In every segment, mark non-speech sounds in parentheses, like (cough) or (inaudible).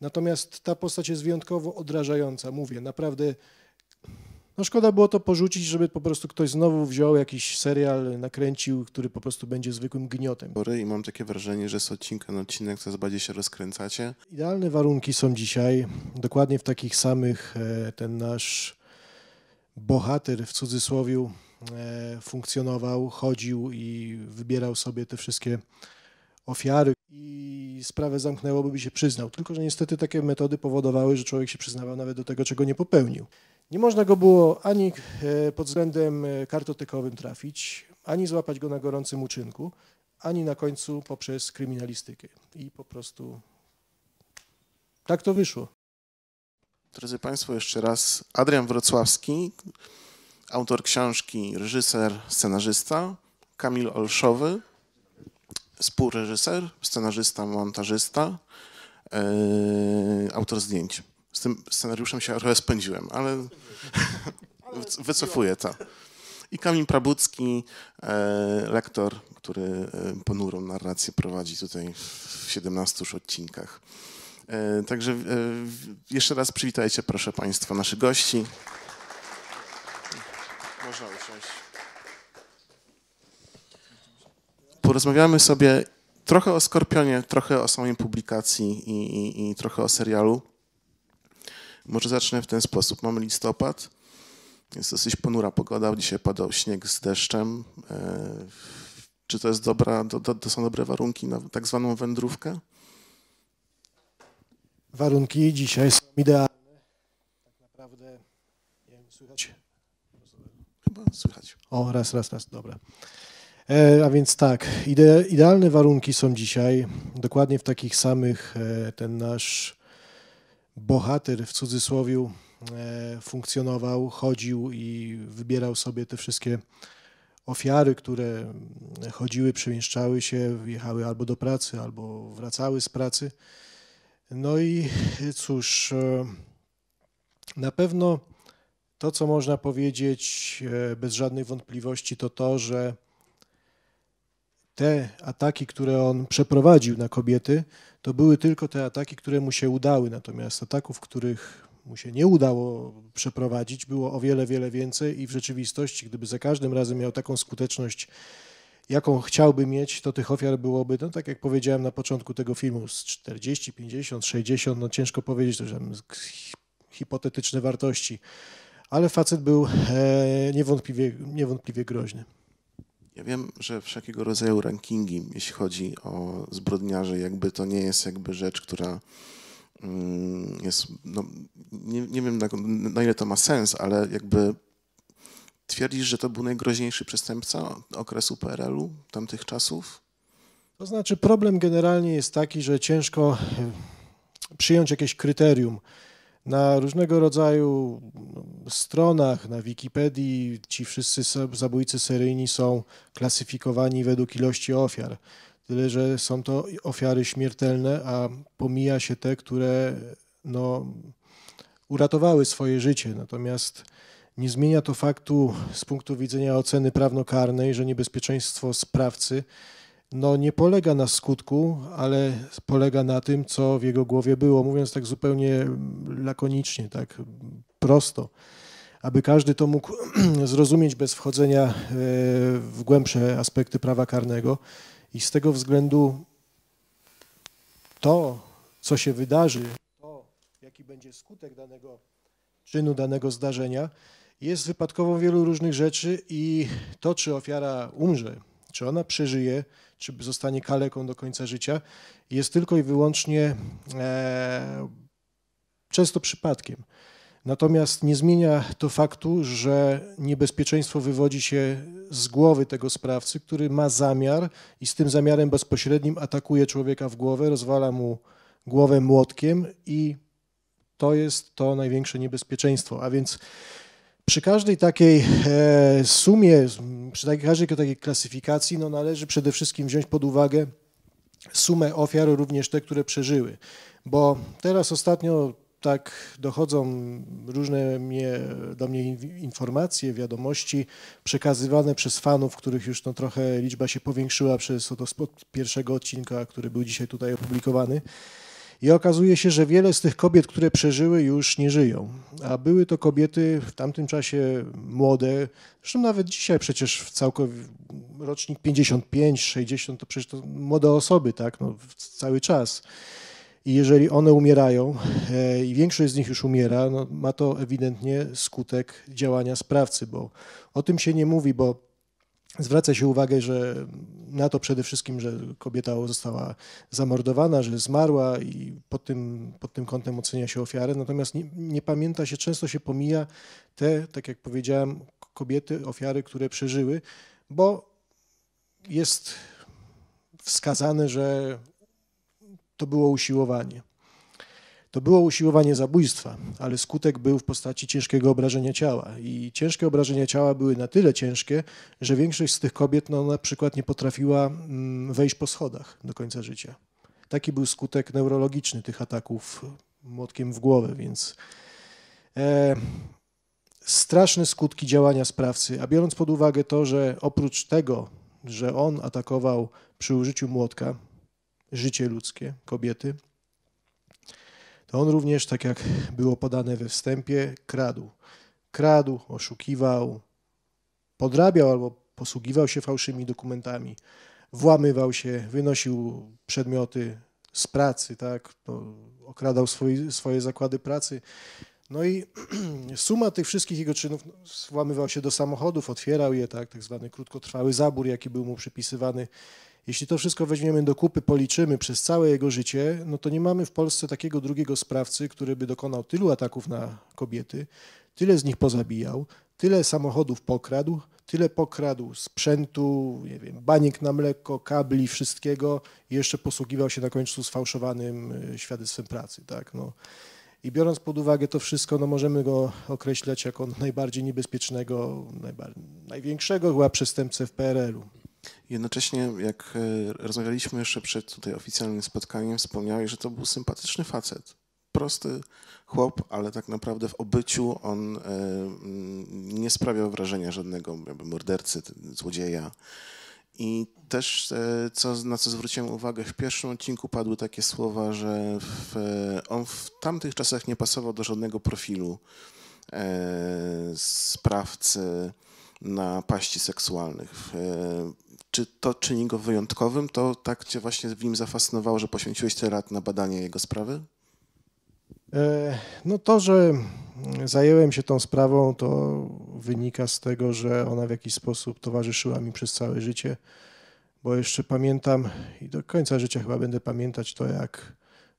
Natomiast ta postać jest wyjątkowo odrażająca, mówię, naprawdę. No szkoda było to porzucić, żeby po prostu ktoś znowu wziął jakiś serial, nakręcił, który po prostu będzie zwykłym gniotem. I mam takie wrażenie, że z odcinka na odcinek coraz bardziej się rozkręcacie. Idealne warunki są dzisiaj, dokładnie w takich samych e, ten nasz bohater w cudzysłowie e, funkcjonował, chodził i wybierał sobie te wszystkie ofiary i sprawę zamknęło, by się przyznał. Tylko, że niestety takie metody powodowały, że człowiek się przyznawał nawet do tego, czego nie popełnił. Nie można go było ani e, pod względem e, kartotekowym trafić, ani złapać go na gorącym uczynku, ani na końcu poprzez kryminalistykę. I po prostu tak to wyszło. Drodzy Państwo, jeszcze raz Adrian Wrocławski, autor książki, reżyser, scenarzysta, Kamil Olszowy, współreżyser, scenarzysta, montażysta, yy, autor zdjęć. Z tym scenariuszem się trochę spędziłem, ale (laughs) wycofuję to. I Kamil Prabucki, e, lektor, który e, ponurą narrację prowadzi tutaj w 17 już odcinkach. Także jeszcze raz przywitajcie, proszę Państwa, naszych gości. Można usiąść. Porozmawiamy sobie trochę o Skorpionie, trochę o samej publikacji i, i, i trochę o serialu. Może zacznę w ten sposób. Mamy listopad, jest dosyć ponura pogoda, dzisiaj padał śnieg z deszczem. E, czy to jest dobra, to, to są dobre warunki na tak zwaną wędrówkę? Warunki dzisiaj są idealne. Tak naprawdę, nie wiem, słychać? Chyba słychać. O, raz, raz, raz, dobra. E, a więc tak, ide, idealne warunki są dzisiaj, dokładnie w takich samych e, ten nasz bohater w cudzysłowie e, funkcjonował, chodził i wybierał sobie te wszystkie ofiary, które chodziły, przemieszczały się, jechały albo do pracy, albo wracały z pracy. No i cóż, na pewno to, co można powiedzieć bez żadnych wątpliwości, to to, że te ataki, które on przeprowadził na kobiety, to były tylko te ataki, które mu się udały. Natomiast ataków, których mu się nie udało przeprowadzić, było o wiele, wiele więcej i w rzeczywistości, gdyby za każdym razem miał taką skuteczność, jaką chciałby mieć, to tych ofiar byłoby, no tak jak powiedziałem na początku tego filmu, z 40, 50, 60, no ciężko powiedzieć, to że hipotetyczne wartości, ale facet był e, niewątpliwie, niewątpliwie groźny. Ja wiem, że wszelkiego rodzaju rankingi, jeśli chodzi o zbrodniarzy, jakby to nie jest jakby rzecz, która mm, jest, no, nie, nie wiem na, na ile to ma sens, ale jakby twierdzisz, że to był najgroźniejszy przestępca okresu PRL-u, tamtych czasów? To znaczy problem generalnie jest taki, że ciężko przyjąć jakieś kryterium, na różnego rodzaju stronach, na Wikipedii ci wszyscy zabójcy seryjni są klasyfikowani według ilości ofiar. Tyle, że są to ofiary śmiertelne, a pomija się te, które no, uratowały swoje życie. Natomiast nie zmienia to faktu z punktu widzenia oceny prawnokarnej, że niebezpieczeństwo sprawcy no, nie polega na skutku, ale polega na tym, co w jego głowie było, mówiąc tak zupełnie lakonicznie, tak prosto, aby każdy to mógł (clears throat) zrozumieć bez wchodzenia e, w głębsze aspekty prawa karnego. I z tego względu to, co się wydarzy, to, jaki będzie skutek danego czynu, danego zdarzenia, jest wypadkową wielu różnych rzeczy i to, czy ofiara umrze, czy ona przeżyje, czy zostanie kaleką do końca życia, jest tylko i wyłącznie e, często przypadkiem. Natomiast nie zmienia to faktu, że niebezpieczeństwo wywodzi się z głowy tego sprawcy, który ma zamiar i z tym zamiarem bezpośrednim atakuje człowieka w głowę, rozwala mu głowę młotkiem i to jest to największe niebezpieczeństwo. A więc przy każdej takiej e, sumie, przy każdej takiej klasyfikacji, no należy przede wszystkim wziąć pod uwagę sumę ofiar, również te, które przeżyły. Bo teraz ostatnio tak dochodzą różne mnie, do mnie informacje, wiadomości przekazywane przez fanów, których już no trochę liczba się powiększyła przez od pierwszego odcinka, który był dzisiaj tutaj opublikowany. I okazuje się, że wiele z tych kobiet, które przeżyły, już nie żyją. A były to kobiety w tamtym czasie młode, zresztą nawet dzisiaj przecież w całkowicie rocznik 55, 60 to przecież to młode osoby, tak, no, cały czas. I jeżeli one umierają, e, i większość z nich już umiera, no, ma to ewidentnie skutek działania sprawcy, bo o tym się nie mówi, bo Zwraca się uwagę, że na to przede wszystkim, że kobieta została zamordowana, że zmarła i pod tym, pod tym kątem ocenia się ofiarę, natomiast nie, nie pamięta się, często się pomija te, tak jak powiedziałem, kobiety, ofiary, które przeżyły, bo jest wskazane, że to było usiłowanie. To było usiłowanie zabójstwa, ale skutek był w postaci ciężkiego obrażenia ciała. I ciężkie obrażenia ciała były na tyle ciężkie, że większość z tych kobiet no, na przykład nie potrafiła mm, wejść po schodach do końca życia. Taki był skutek neurologiczny tych ataków młotkiem w głowę, więc e, straszne skutki działania sprawcy. A biorąc pod uwagę to, że oprócz tego, że on atakował przy użyciu młotka życie ludzkie, kobiety, to on również, tak jak było podane we wstępie, kradł. Kradł, oszukiwał, podrabiał albo posługiwał się fałszywymi dokumentami, włamywał się, wynosił przedmioty z pracy, tak, no, okradał swoje, swoje zakłady pracy. No i (clears throat) suma tych wszystkich jego czynów, no, włamywał się do samochodów, otwierał je, tak, tak zwany krótkotrwały zabór, jaki był mu przypisywany, jeśli to wszystko weźmiemy do kupy, policzymy przez całe jego życie, no to nie mamy w Polsce takiego drugiego sprawcy, który by dokonał tylu ataków na kobiety, tyle z nich pozabijał, tyle samochodów pokradł, tyle pokradł sprzętu, nie wiem, baniek na mleko, kabli, wszystkiego i jeszcze posługiwał się na końcu sfałszowanym e, świadectwem pracy, tak, no. I biorąc pod uwagę to wszystko, no możemy go określać jako najbardziej niebezpiecznego, największego chyba przestępcę w PRL-u. Jednocześnie, jak e, rozmawialiśmy jeszcze przed tutaj oficjalnym spotkaniem, wspomniałeś, że to był sympatyczny facet. Prosty chłop, ale tak naprawdę w obyciu on e, mm, nie sprawiał wrażenia żadnego jakby mordercy, złodzieja. I też, e, co, na co zwróciłem uwagę, w pierwszym odcinku padły takie słowa, że w, on w tamtych czasach nie pasował do żadnego profilu sprawcy na paści seksualnych. Czy to czyni go wyjątkowym? To tak cię właśnie w nim zafascynowało, że poświęciłeś tyle lat na badanie jego sprawy? E, no to, że zająłem się tą sprawą, to wynika z tego, że ona w jakiś sposób towarzyszyła mi przez całe życie, bo jeszcze pamiętam i do końca życia chyba będę pamiętać to, jak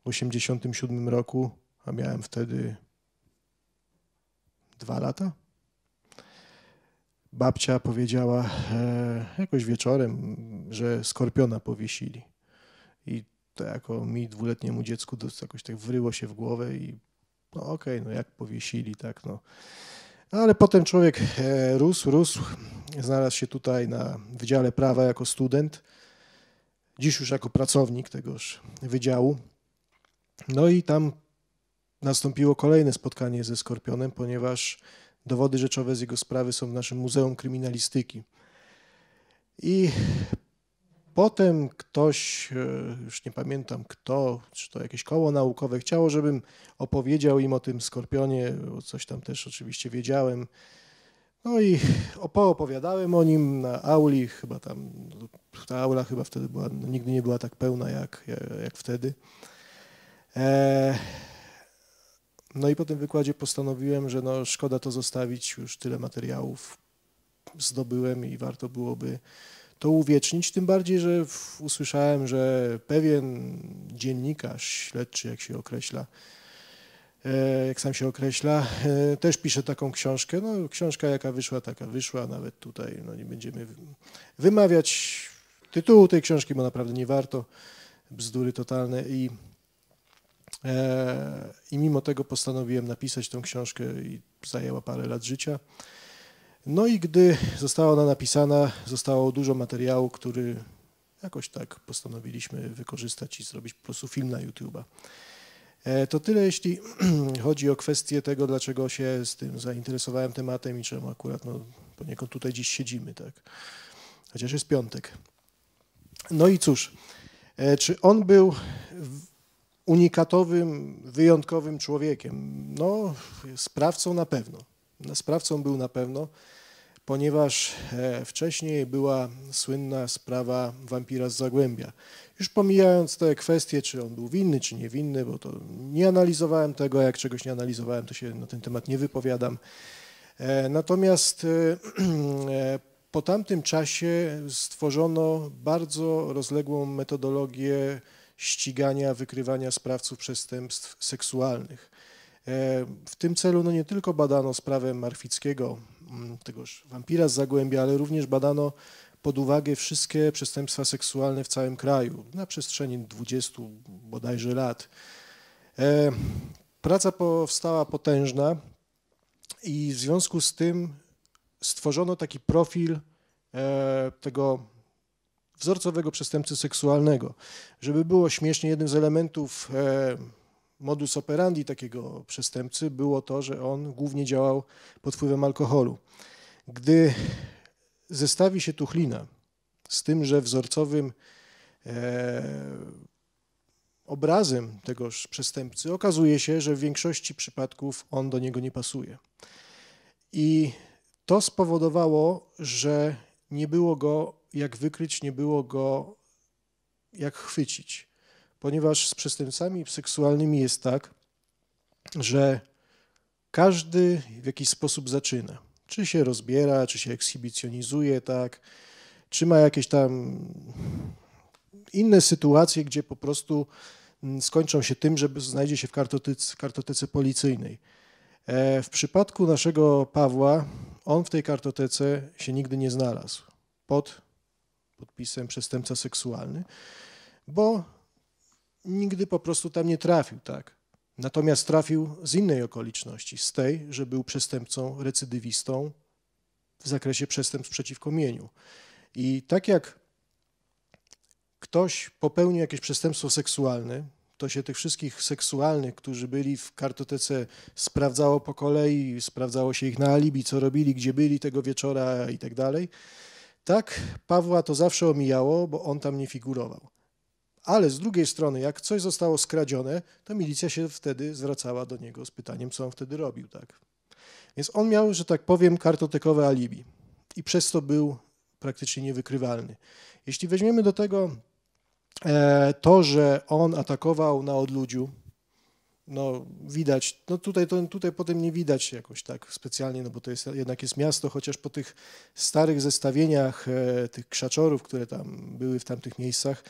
w 1987 roku, a miałem wtedy dwa lata, babcia powiedziała e, jakoś wieczorem, że skorpiona powiesili. I to jako mi, dwuletniemu dziecku, to jakoś tak wryło się w głowę i no okej, okay, no jak powiesili, tak no. Ale potem człowiek e, rósł, rósł, znalazł się tutaj na Wydziale Prawa jako student, dziś już jako pracownik tegoż wydziału. No i tam nastąpiło kolejne spotkanie ze Skorpionem, ponieważ Dowody rzeczowe z jego sprawy są w naszym Muzeum Kryminalistyki. I potem ktoś, e, już nie pamiętam kto, czy to jakieś koło naukowe, chciało, żebym opowiedział im o tym skorpionie, coś tam też oczywiście wiedziałem. No i poopowiadałem o nim na auli, chyba tam, ta aula chyba wtedy była, nigdy nie była tak pełna jak, jak wtedy. E, no i po tym wykładzie postanowiłem, że no szkoda to zostawić, już tyle materiałów zdobyłem i warto byłoby to uwiecznić, tym bardziej, że usłyszałem, że pewien dziennikarz śledczy, jak się określa, e, jak sam się określa, e, też pisze taką książkę. No, książka jaka wyszła, taka wyszła, nawet tutaj no, nie będziemy wymawiać tytułu tej książki, bo naprawdę nie warto, bzdury totalne i I mimo tego postanowiłem napisać tę książkę i zajęła parę lat życia. No i gdy została ona napisana, zostało dużo materiału, który jakoś tak postanowiliśmy wykorzystać i zrobić po prostu film na YouTube'a. E, to tyle, jeśli (clears throat) chodzi o kwestię tego, dlaczego się z tym zainteresowałem tematem i czemu akurat no, poniekąd tutaj dziś siedzimy, tak? Chociaż jest piątek. No i cóż, e, czy on był unikatowym, wyjątkowym człowiekiem. No, sprawcą na pewno. Sprawcą był na pewno, ponieważ e, wcześniej była słynna sprawa wampira z Zagłębia. Już pomijając te kwestie, czy on był winny, czy niewinny, bo to nie analizowałem tego, jak czegoś nie analizowałem, to się na ten temat nie wypowiadam. E, natomiast e, (clears throat) po tamtym czasie stworzono bardzo rozległą metodologię ścigania, wykrywania sprawców przestępstw seksualnych. E, w tym celu no nie tylko badano sprawę Marfickiego, mm, tegoż wampira z Zagłębia, ale również badano pod uwagę wszystkie przestępstwa seksualne w całym kraju na przestrzeni 20 bodajże lat. E, praca powstała potężna i w związku z tym stworzono taki profil e, tego wzorcowego przestępcy seksualnego. Żeby było śmiesznie, jednym z elementów e, modus operandi takiego przestępcy było to, że on głównie działał pod wpływem alkoholu. Gdy zestawi się tuchlina z tym, że wzorcowym e, obrazem tegoż przestępcy okazuje się, że w większości przypadków on do niego nie pasuje. I to spowodowało, że nie było go jak wykryć, nie było go jak chwycić. Ponieważ z przestępcami seksualnymi jest tak, że każdy w jakiś sposób zaczyna. Czy się rozbiera, czy się ekshibicjonizuje, tak, czy ma jakieś tam inne sytuacje, gdzie po prostu mm, skończą się tym, że znajdzie się w kartotece, kartotece policyjnej. E, w przypadku naszego Pawła, on w tej kartotece się nigdy nie znalazł pod podpisem przestępca seksualny, bo nigdy po prostu tam nie trafił, tak. Natomiast trafił z innej okoliczności, z tej, że był przestępcą recydywistą w zakresie przestępstw przeciwko mieniu. I tak jak ktoś popełnił jakieś przestępstwo seksualne, to się tych wszystkich seksualnych, którzy byli w kartotece, sprawdzało po kolei, sprawdzało się ich na alibi, co robili, gdzie byli tego wieczora i tak dalej. Tak, Pawła to zawsze omijało, bo on tam nie figurował. Ale z drugiej strony, jak coś zostało skradzione, to milicja się wtedy zwracała do niego z pytaniem, co on wtedy robił. Tak? Więc on miał, że tak powiem, kartotekowe alibi i przez to był praktycznie niewykrywalny. Jeśli weźmiemy do tego e, to, że on atakował na odludziu, no widać, no tutaj, to, tutaj potem nie widać jakoś tak specjalnie, no bo to jest, jednak jest miasto, chociaż po tych starych zestawieniach e, tych krzaczorów, które tam były w tamtych miejscach,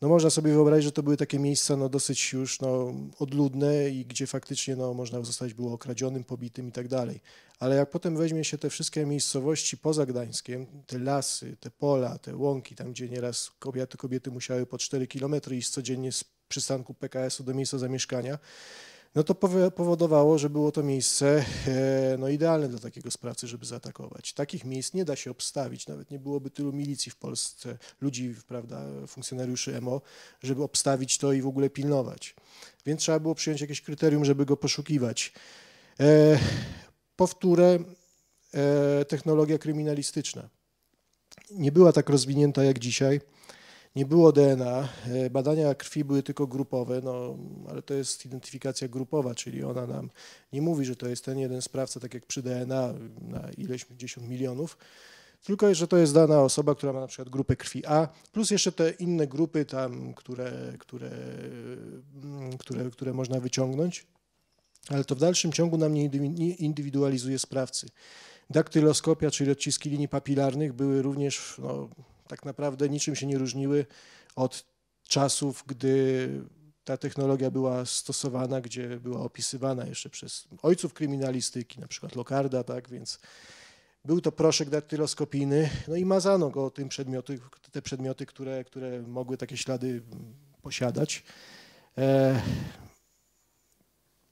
no można sobie wyobrazić, że to były takie miejsca no dosyć już no, odludne i gdzie faktycznie no, można zostać było okradzionym, pobitym i tak dalej. Ale jak potem weźmie się te wszystkie miejscowości poza Gdańskiem, te lasy, te pola, te łąki, tam gdzie nieraz kobiety, kobiety musiały po 4 kilometry iść codziennie z przystanku PKS-u do miejsca zamieszkania, no to powodowało, że było to miejsce e, no, idealne dla takiego sprawcy, żeby zaatakować. Takich miejsc nie da się obstawić, nawet nie byłoby tylu milicji w Polsce, ludzi, prawda, funkcjonariuszy MO, żeby obstawić to i w ogóle pilnować. Więc trzeba było przyjąć jakieś kryterium, żeby go poszukiwać. E, powtórę, e, technologia kryminalistyczna nie była tak rozwinięta jak dzisiaj nie było DNA, e, badania krwi były tylko grupowe, no, ale to jest identyfikacja grupowa, czyli ona nam nie mówi, że to jest ten jeden sprawca, tak jak przy DNA na ileś dziesiąt milionów, tylko że to jest dana osoba, która ma na przykład grupę krwi A, plus jeszcze te inne grupy tam, które, które, mm, które, które można wyciągnąć, ale to w dalszym ciągu nam nie indywidualizuje sprawcy. Daktyloskopia, czyli odciski linii papilarnych były również no, tak naprawdę niczym się nie różniły od czasów, gdy ta technologia była stosowana, gdzie była opisywana jeszcze przez ojców kryminalistyki, na przykład Locarda, tak, więc był to proszek daktyloskopijny, no i mazano go tym przedmioty, te przedmioty, które, które mogły takie ślady posiadać. E,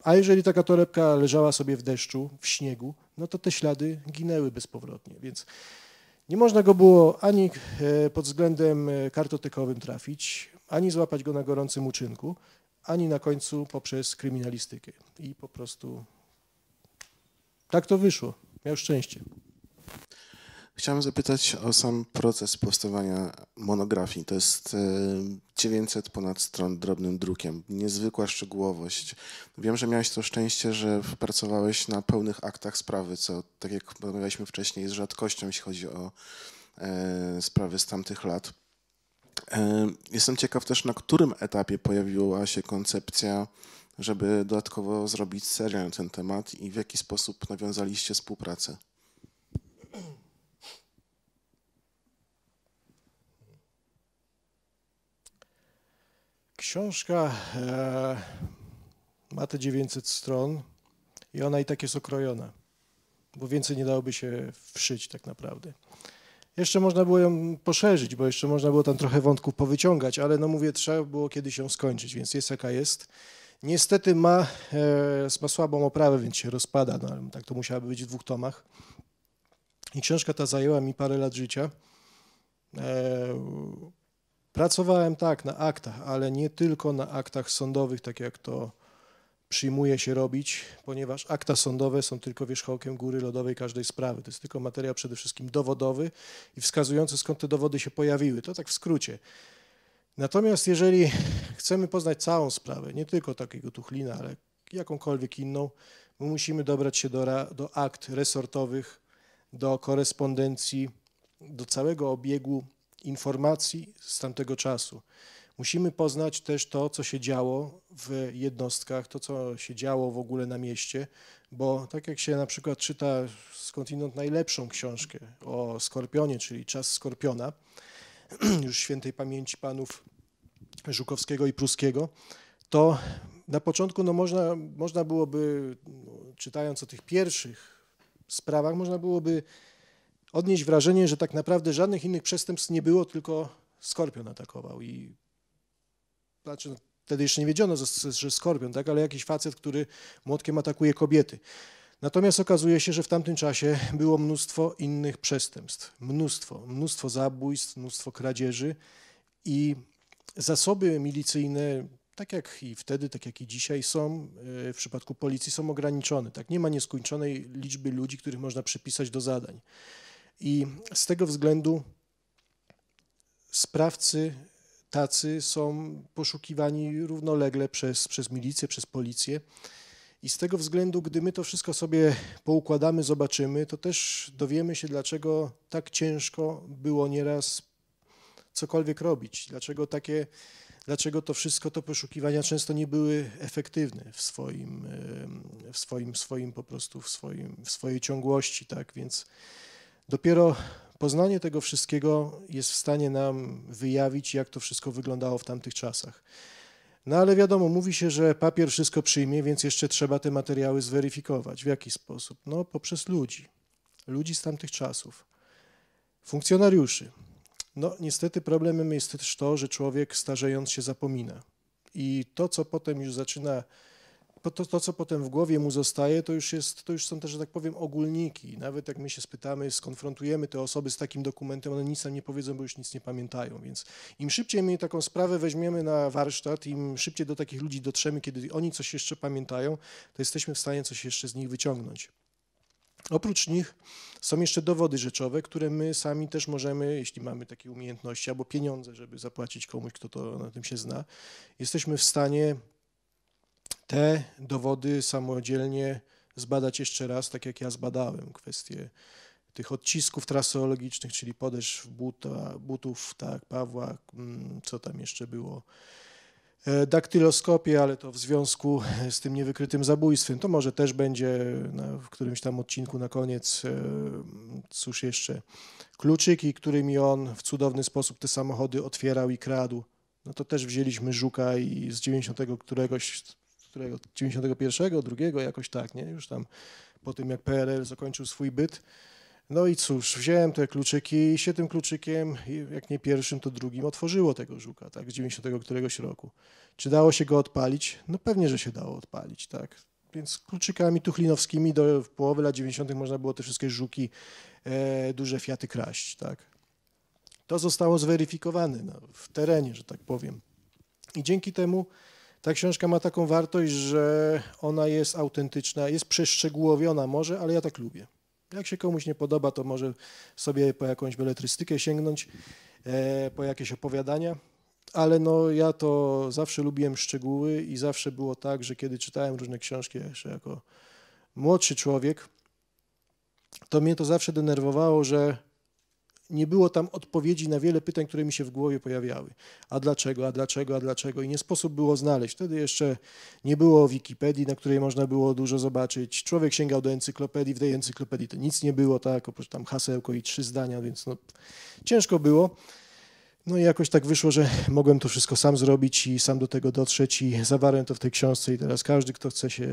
a jeżeli taka torebka leżała sobie w deszczu, w śniegu, no to te ślady ginęły bezpowrotnie, więc nie można go było ani e, pod względem e, kartotekowym trafić, ani złapać go na gorącym uczynku, ani na końcu poprzez kryminalistykę. I po prostu tak to wyszło. Miał szczęście. Chciałem zapytać o sam proces powstawania monografii. To jest e, 900 ponad stron drobnym drukiem. Niezwykła szczegółowość. Wiem, że miałeś to szczęście, że pracowałeś na pełnych aktach sprawy, co, tak jak rozmawialiśmy wcześniej, jest rzadkością, jeśli chodzi o e, sprawy z tamtych lat. E, Jestem ciekaw też, na którym etapie pojawiła się koncepcja, żeby dodatkowo zrobić serię na ten temat i w jaki sposób nawiązaliście współpracę. Książka e, ma te 900 stron i ona i tak jest okrojona, bo więcej nie dałoby się wszyć tak naprawdę. Jeszcze można było ją poszerzyć, bo jeszcze można było tam trochę wątków powyciągać, ale no mówię, trzeba było kiedyś ją skończyć, więc jest jaka jest. Niestety ma, e, ma słabą oprawę, więc się rozpada, no, ale tak to musiałaby być w dwóch tomach. I książka ta zajęła mi parę lat życia. Pracowałem tak na aktach, ale nie tylko na aktach sądowych, tak jak to przyjmuje się robić, ponieważ akta sądowe są tylko wierzchołkiem góry lodowej każdej sprawy. To jest tylko materiał przede wszystkim dowodowy i wskazujący skąd te dowody się pojawiły. To tak w skrócie. Natomiast jeżeli chcemy poznać całą sprawę, nie tylko takiego tuchlina, ale jakąkolwiek inną, my musimy dobrać się do, do akt resortowych, do korespondencji, do całego obiegu informacji z tamtego czasu. Musimy poznać też to, co się działo w jednostkach, to, co się działo w ogóle na mieście, bo tak jak się na przykład czyta skądinąd najlepszą książkę o Skorpionie, czyli Czas Skorpiona, (clears throat) już świętej pamięci panów Żukowskiego i Pruskiego, to na początku no można, można byłoby, no, czytając o tych pierwszych sprawach, można byłoby odnieść wrażenie, że tak naprawdę żadnych innych przestępstw nie było, tylko Skorpion atakował i znaczy, no, wtedy jeszcze nie wiedziano, że Skorpion, tak, ale jakiś facet, który młotkiem atakuje kobiety. Natomiast okazuje się, że w tamtym czasie było mnóstwo innych przestępstw, mnóstwo, mnóstwo zabójstw, mnóstwo kradzieży i zasoby milicyjne, tak jak i wtedy, tak jak i dzisiaj są, e, w przypadku policji są ograniczone. Tak? Nie ma nieskończonej liczby ludzi, których można przypisać do zadań. I z tego względu sprawcy tacy są poszukiwani równolegle przez, przez milicję, przez policję. I z tego względu, gdy my to wszystko sobie poukładamy, zobaczymy, to też dowiemy się, dlaczego tak ciężko było nieraz cokolwiek robić, dlaczego takie, dlaczego to wszystko, to poszukiwania często nie były efektywne w swoim, w swoim, swoim po prostu, w, swoim, w swojej ciągłości, tak, więc Dopiero poznanie tego wszystkiego jest w stanie nam wyjawić, jak to wszystko wyglądało w tamtych czasach. No ale wiadomo, mówi się, że papier wszystko przyjmie, więc jeszcze trzeba te materiały zweryfikować. W jaki sposób? No poprzez ludzi. Ludzi z tamtych czasów. Funkcjonariuszy. No niestety problemem jest też to, że człowiek starzejąc się zapomina. I to, co potem już zaczyna to, to, co potem w głowie mu zostaje, to już, jest, to już są też, że tak powiem, ogólniki. Nawet jak my się spytamy, skonfrontujemy te osoby z takim dokumentem, one nic nam nie powiedzą, bo już nic nie pamiętają. Więc im szybciej my taką sprawę weźmiemy na warsztat, im szybciej do takich ludzi dotrzemy, kiedy oni coś jeszcze pamiętają, to jesteśmy w stanie coś jeszcze z nich wyciągnąć. Oprócz nich są jeszcze dowody rzeczowe, które my sami też możemy, jeśli mamy takie umiejętności albo pieniądze, żeby zapłacić komuś, kto to na tym się zna, jesteśmy w stanie te dowody samodzielnie zbadać jeszcze raz, tak jak ja zbadałem kwestię tych odcisków traseologicznych, czyli podeszw buta, butów, tak, Pawła, mm, co tam jeszcze było, e, daktyloskopię, ale to w związku z tym niewykrytym zabójstwem. To może też będzie na, w którymś tam odcinku na koniec, e, cóż jeszcze, kluczyki, którymi on w cudowny sposób te samochody otwierał i kradł. No to też wzięliśmy Żuka i z 90 któregoś którego 91, drugiego, jakoś tak, nie? Już tam po tym, jak PRL zakończył swój byt. No i cóż, wziąłem te kluczyki i się tym kluczykiem, jak nie pierwszym, to drugim, otworzyło tego żuka, tak, z 90 któregoś roku. Czy dało się go odpalić? No pewnie, że się dało odpalić, tak. Więc kluczykami tuchlinowskimi do połowy lat 90. można było te wszystkie żuki, e, duże Fiaty kraść, tak. To zostało zweryfikowane no, w terenie, że tak powiem. I dzięki temu ta książka ma taką wartość, że ona jest autentyczna, jest przeszczegółowiona może, ale ja tak lubię. Jak się komuś nie podoba, to może sobie po jakąś beletrystykę sięgnąć, e, po jakieś opowiadania. Ale no, ja to zawsze lubiłem szczegóły i zawsze było tak, że kiedy czytałem różne książki jeszcze jako młodszy człowiek, to mnie to zawsze denerwowało, że nie było tam odpowiedzi na wiele pytań, które mi się w głowie pojawiały. A dlaczego, a dlaczego, a dlaczego? I nie sposób było znaleźć. Wtedy jeszcze nie było Wikipedii, na której można było dużo zobaczyć. Człowiek sięgał do encyklopedii, w tej encyklopedii to nic nie było, tak, oprócz tam hasełko i trzy zdania, więc no, ciężko było. No i jakoś tak wyszło, że mogłem to wszystko sam zrobić i sam do tego dotrzeć i zawarłem to w tej książce i teraz każdy, kto chce się,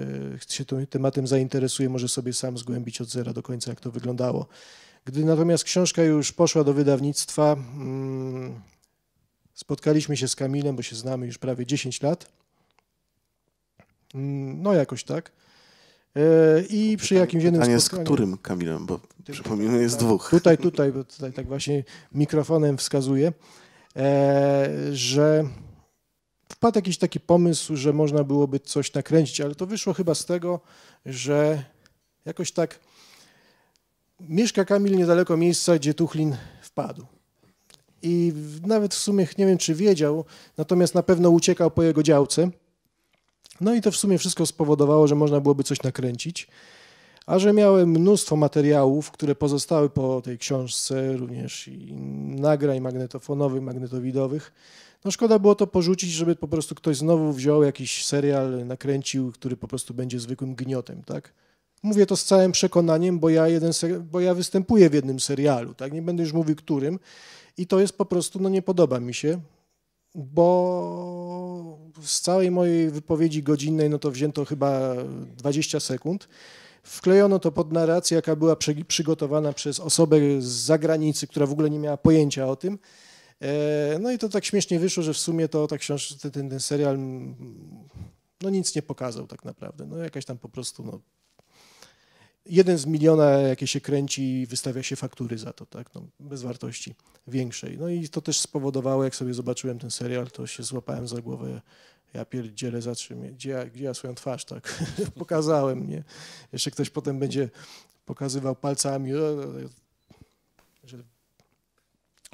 się tym tematem zainteresuje, może sobie sam zgłębić od zera do końca, jak to wyglądało. Gdy natomiast książka już poszła do wydawnictwa, mm, spotkaliśmy się z Kamilem, bo się znamy już prawie 10 lat. Mm, no jakoś tak. E, I przy jakimś jednym Pytanie spotkaniu... z którym Kamilem, bo przypominam, jest dwóch. Tutaj, tutaj, bo tutaj tak właśnie mikrofonem wskazuję, e, że wpadł jakiś taki pomysł, że można byłoby coś nakręcić, ale to wyszło chyba z tego, że jakoś tak mieszka Kamil niedaleko miejsca, gdzie Tuchlin wpadł. I nawet w sumie nie wiem, czy wiedział, natomiast na pewno uciekał po jego działce. No i to w sumie wszystko spowodowało, że można byłoby coś nakręcić. A że miałem mnóstwo materiałów, które pozostały po tej książce, również i nagrań magnetofonowych, magnetowidowych, no szkoda było to porzucić, żeby po prostu ktoś znowu wziął jakiś serial, nakręcił, który po prostu będzie zwykłym gniotem, tak? Mówię to z całym przekonaniem, bo ja, jeden, bo ja występuję w jednym serialu, tak? Nie będę już mówił którym. I to jest po prostu, no nie podoba mi się, bo z całej mojej wypowiedzi godzinnej, no to wzięto chyba 20 sekund. Wklejono to pod narrację, jaka była przygotowana przez osobę z zagranicy, która w ogóle nie miała pojęcia o tym. E, no i to tak śmiesznie wyszło, że w sumie to tak książ- ten, ten serial no nic nie pokazał tak naprawdę. No jakaś tam po prostu no, jeden z miliona, jakie się kręci, wystawia się faktury za to, tak, no, bez wartości większej. No i to też spowodowało, jak sobie zobaczyłem ten serial, to się złapałem za głowę, ja pierdzielę, zatrzymie, gdzie ja, gdzie ja swoją twarz tak (laughs) pokazałem, nie? Jeszcze ktoś potem będzie pokazywał palcami, że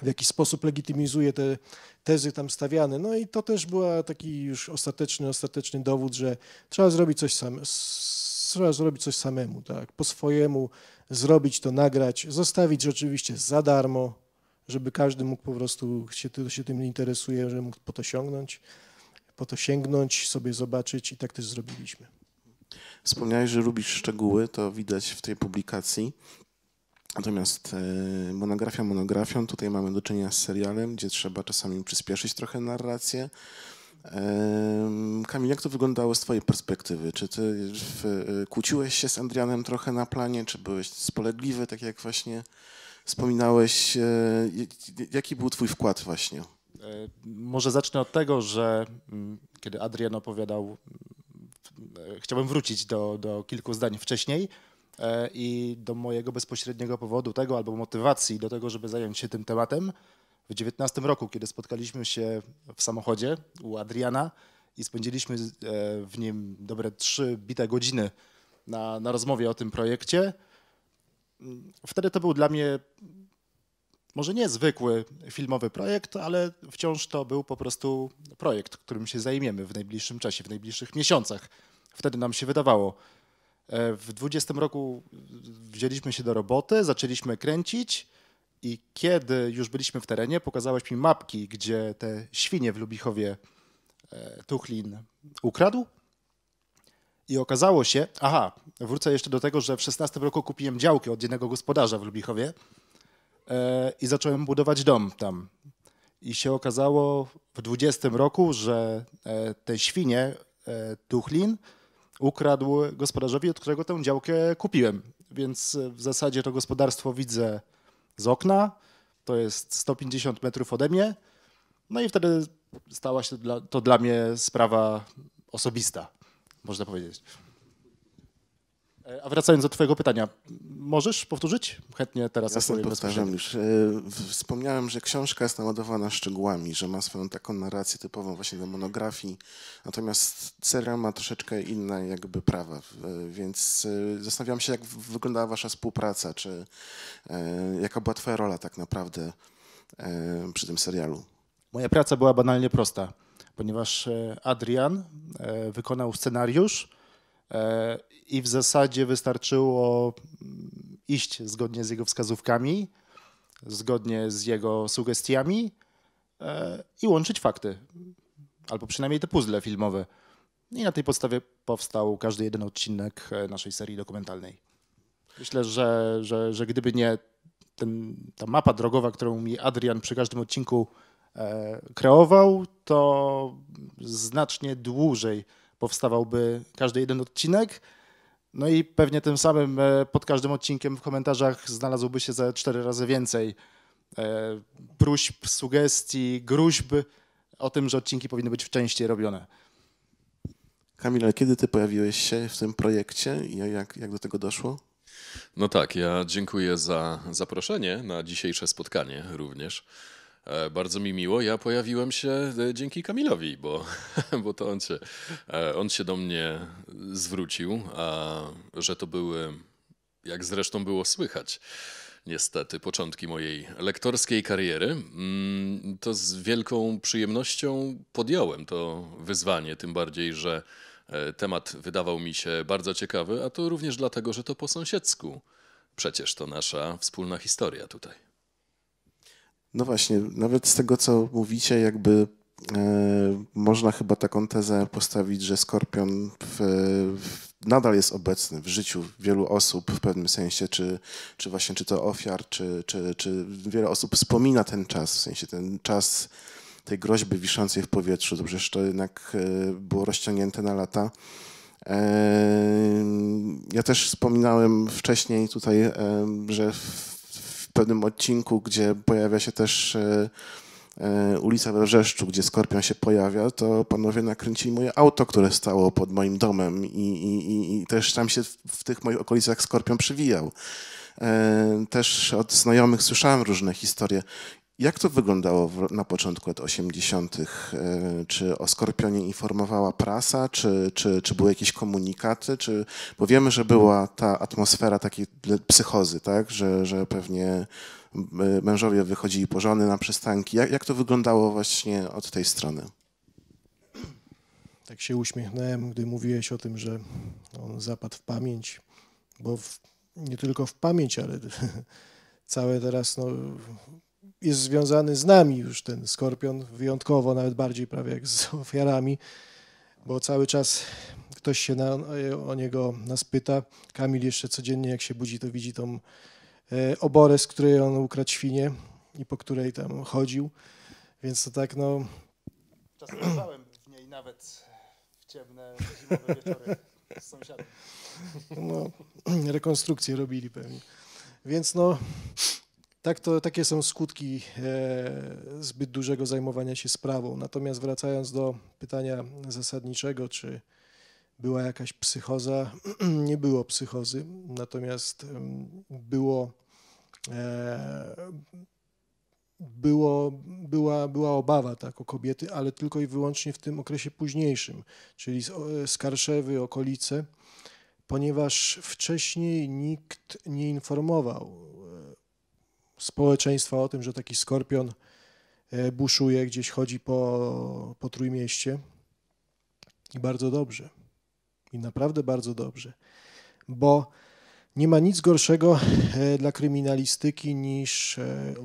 w jakiś sposób legitymizuje te tezy tam stawiane. No i to też był taki już ostateczny, ostateczny dowód, że trzeba zrobić coś sam, trzeba zrobić coś samemu, tak, po swojemu, zrobić to, nagrać, zostawić rzeczywiście za darmo, żeby każdy mógł po prostu, się, się tym interesuje, że mógł po to sięgnąć, po to sięgnąć, sobie zobaczyć i tak też zrobiliśmy. Wspomniałeś, że lubisz szczegóły, to widać w tej publikacji. Natomiast e, monografia monografią, tutaj mamy do czynienia z serialem, gdzie trzeba czasami przyspieszyć trochę narrację, Kamil, jak to wyglądało z twojej perspektywy? Czy ty w, kłóciłeś się z Andrianem trochę na planie, czy byłeś spolegliwy, tak jak właśnie wspominałeś? E, jaki był twój wkład właśnie? E, może zacznę od tego, że mm, kiedy Adrian opowiadał, mm, e, chciałbym wrócić do, do kilku zdań wcześniej i do mojego bezpośredniego powodu tego albo motywacji do tego, żeby zająć się tym tematem w 19 roku, kiedy spotkaliśmy się w samochodzie u Adriana i spędziliśmy e, w nim dobre trzy bite godziny na, na rozmowie o tym projekcie. Wtedy to był dla mnie może nie zwykły filmowy projekt, ale wciąż to był po prostu projekt, którym się zajmiemy w najbliższym czasie, w najbliższych miesiącach. Wtedy nam się wydawało. E, w 20 roku wzięliśmy się do roboty, zaczęliśmy kręcić i kiedy już byliśmy w terenie, pokazałeś mi mapki, gdzie te świnie w Lubichowie e, Tuchlin ukradł. I okazało się, aha, wrócę jeszcze do tego, że w 16 roku kupiłem działkę od jednego gospodarza w Lubichowie e, i zacząłem budować dom tam. I się okazało w 20 roku, że e, te świnie Tuchlin ukradł gospodarzowi, od którego tę działkę kupiłem. Więc w zasadzie to gospodarstwo widzę z okna, to jest 150 metrów ode mnie. No i wtedy stała się dla, to dla mnie sprawa osobista, można powiedzieć. E, a wracając do Twojego pytania, możesz powtórzyć? Chętnie teraz Jasne, powtarzam już. E, Wspomniałem, że książka jest naładowana szczegółami, że ma swoją taką narrację typową właśnie do monografii, natomiast serial ma troszeczkę inne jakby prawa, e, więc zastanawiam się, jak wyglądała wasza współpraca, czy jaka była twoja rola tak naprawdę przy tym serialu. Moja praca była banalnie prosta, ponieważ Adrian wykonał scenariusz i w zasadzie wystarczyło mm, iść zgodnie z jego wskazówkami, zgodnie z jego sugestiami e, i łączyć fakty, albo przynajmniej te puzzle filmowe. I na tej podstawie powstał każdy jeden odcinek e, naszej serii dokumentalnej. Myślę, że, że, że gdyby nie ten, ta mapa drogowa, którą mi Adrian przy każdym odcinku e, kreował, to znacznie dłużej powstawałby każdy jeden odcinek. No i pewnie tym samym e, pod każdym odcinkiem w komentarzach znalazłoby się za cztery razy więcej e, próśb, sugestii, gruźb o tym, że odcinki powinny być częściej robione. Kamil, ale kiedy ty pojawiłeś się w tym projekcie i jak, jak do tego doszło? No tak, ja dziękuję za zaproszenie na dzisiejsze spotkanie również. E, Bardzo mi miło. Ja pojawiłem się e, dzięki Kamilowi, bo, (laughs) bo to on się, e, on się do mnie zwrócił, a że to były, jak zresztą było słychać, niestety, początki mojej lektorskiej kariery, mm, to z wielką przyjemnością podjąłem to wyzwanie, tym bardziej, że temat wydawał mi się bardzo ciekawy, a to również dlatego, że to po sąsiedzku. Przecież to nasza wspólna historia tutaj. No właśnie, nawet z tego, co mówicie, jakby e, można chyba taką tezę postawić, że Skorpion w, w, nadal jest obecny w życiu wielu osób w pewnym sensie, czy, czy właśnie czy to ofiar, czy, czy, czy wiele osób wspomina ten czas, w sensie ten czas tej groźby wiszącej w powietrzu, to przecież to jednak e, było rozciągnięte na lata. E, Ja też wspominałem wcześniej tutaj, że w w pewnym odcinku, gdzie pojawia się też e, e, ulica we Wrzeszczu, gdzie Skorpion się pojawia, to panowie nakręcili moje auto, które stało pod moim domem i, i, i- też tam się w, w tych moich okolicach Skorpion przywijał. E, Też od znajomych słyszałem różne historie. Jak to wyglądało na początku lat 80.? E, Czy o Skorpionie informowała prasa, czy, czy, czy były jakieś komunikaty? Czy, bo wiemy, że była ta atmosfera takiej psychozy, tak? że, że pewnie m- mężowie wychodzili po żony na przystanki. Jak, jak to wyglądało właśnie od tej strony? Tak się uśmiechnąłem, gdy mówiłeś o tym, że on zapadł w pamięć, bo w, nie tylko w pamięć, ale (laughs) całe teraz no, jest związany z nami już ten skorpion, wyjątkowo, nawet bardziej prawie jak z ofiarami, bo cały czas ktoś się na, o niego nas pyta. Kamil jeszcze codziennie jak się budzi, to widzi tą e, oborę, z której on ukradł świnię i po której tam chodził, więc to tak no... Czasem w niej nawet w ciemne zimowe wieczory z sąsiadem. no, rekonstrukcję robili pewnie. Więc no, tak to, takie są skutki e, zbyt dużego zajmowania się sprawą. Natomiast wracając do pytania zasadniczego, czy była jakaś psychoza, (clears throat) nie było psychozy, natomiast było, e, było, była, była obawa tak, o kobiety, ale tylko i wyłącznie w tym okresie późniejszym, czyli z- okolice ponieważ wcześniej nikt nie informował społeczeństwa o tym, że taki skorpion e, buszuje, gdzieś chodzi po, po Trójmieście. I bardzo dobrze. I naprawdę bardzo dobrze. Bo nie ma nic gorszego e, dla kryminalistyki niż e,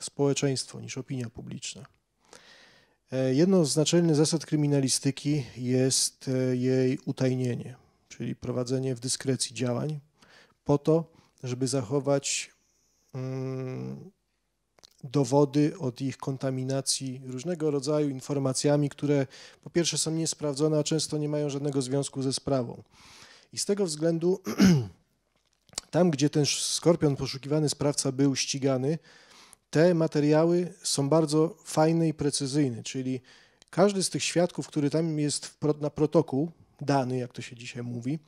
społeczeństwo, niż opinia publiczna. Jedną z naczelnych zasad kryminalistyki jest jej utajnienie czyli prowadzenie w dyskrecji działań, po to, żeby zachować dowody od ich kontaminacji różnego rodzaju informacjami, które po pierwsze są niesprawdzone, a często nie mają żadnego związku ze sprawą. I z tego względu (clears throat) tam, gdzie ten skorpion, poszukiwany sprawca był ścigany, te materiały są bardzo fajne i precyzyjne, czyli każdy z tych świadków, który tam jest na protokół, dany, jak to się dzisiaj mówi,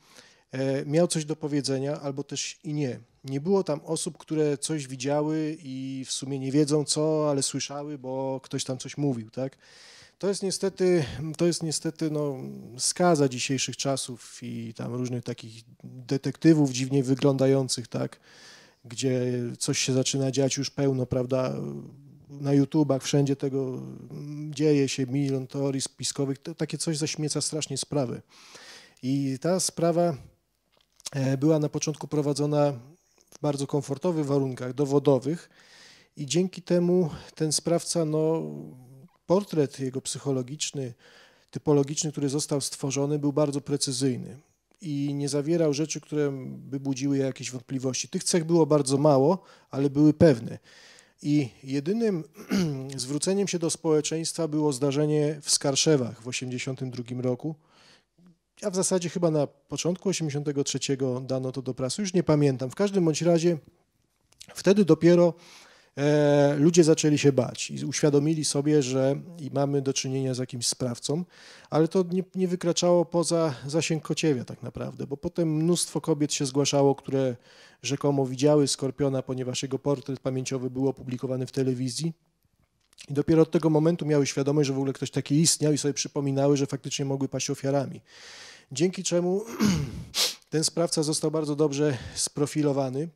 e, miał coś do powiedzenia, albo też i nie. Nie było tam osób, które coś widziały i w sumie nie wiedzą co, ale słyszały, bo ktoś tam coś mówił, tak? To jest niestety, to jest niestety no, skaza dzisiejszych czasów i tam różnych takich detektywów dziwnie wyglądających, tak? Gdzie coś się zaczyna dziać już pełno, prawda? Na YouTubach wszędzie tego dzieje się, milion teorii spiskowych, to takie coś zaśmieca strasznie sprawy. I ta sprawa e, była na początku prowadzona bardzo komfortowych warunkach dowodowych i dzięki temu ten sprawca, no, portret jego psychologiczny, typologiczny, który został stworzony, był bardzo precyzyjny i nie zawierał rzeczy, które by budziły jakieś wątpliwości. Tych cech było bardzo mało, ale były pewne. I jedynym (clears throat) zwróceniem się do społeczeństwa było zdarzenie w Skarszewach w 1982 roku, a w zasadzie chyba na początku 83 dano to do prasy, już nie pamiętam. W każdym bądź razie wtedy dopiero e, ludzie zaczęli się bać i uświadomili sobie, że mamy do czynienia z jakimś sprawcą, ale to nie, nie wykraczało poza zasięg kociewia tak naprawdę, bo potem mnóstwo kobiet się zgłaszało, które rzekomo widziały Skorpiona, ponieważ jego portret pamięciowy był opublikowany w telewizji. I dopiero od tego momentu miały świadomość, że w ogóle ktoś taki istniał i sobie przypominały, że faktycznie mogły paść ofiarami dzięki czemu (clears throat) ten sprawca został bardzo dobrze sprofilowany.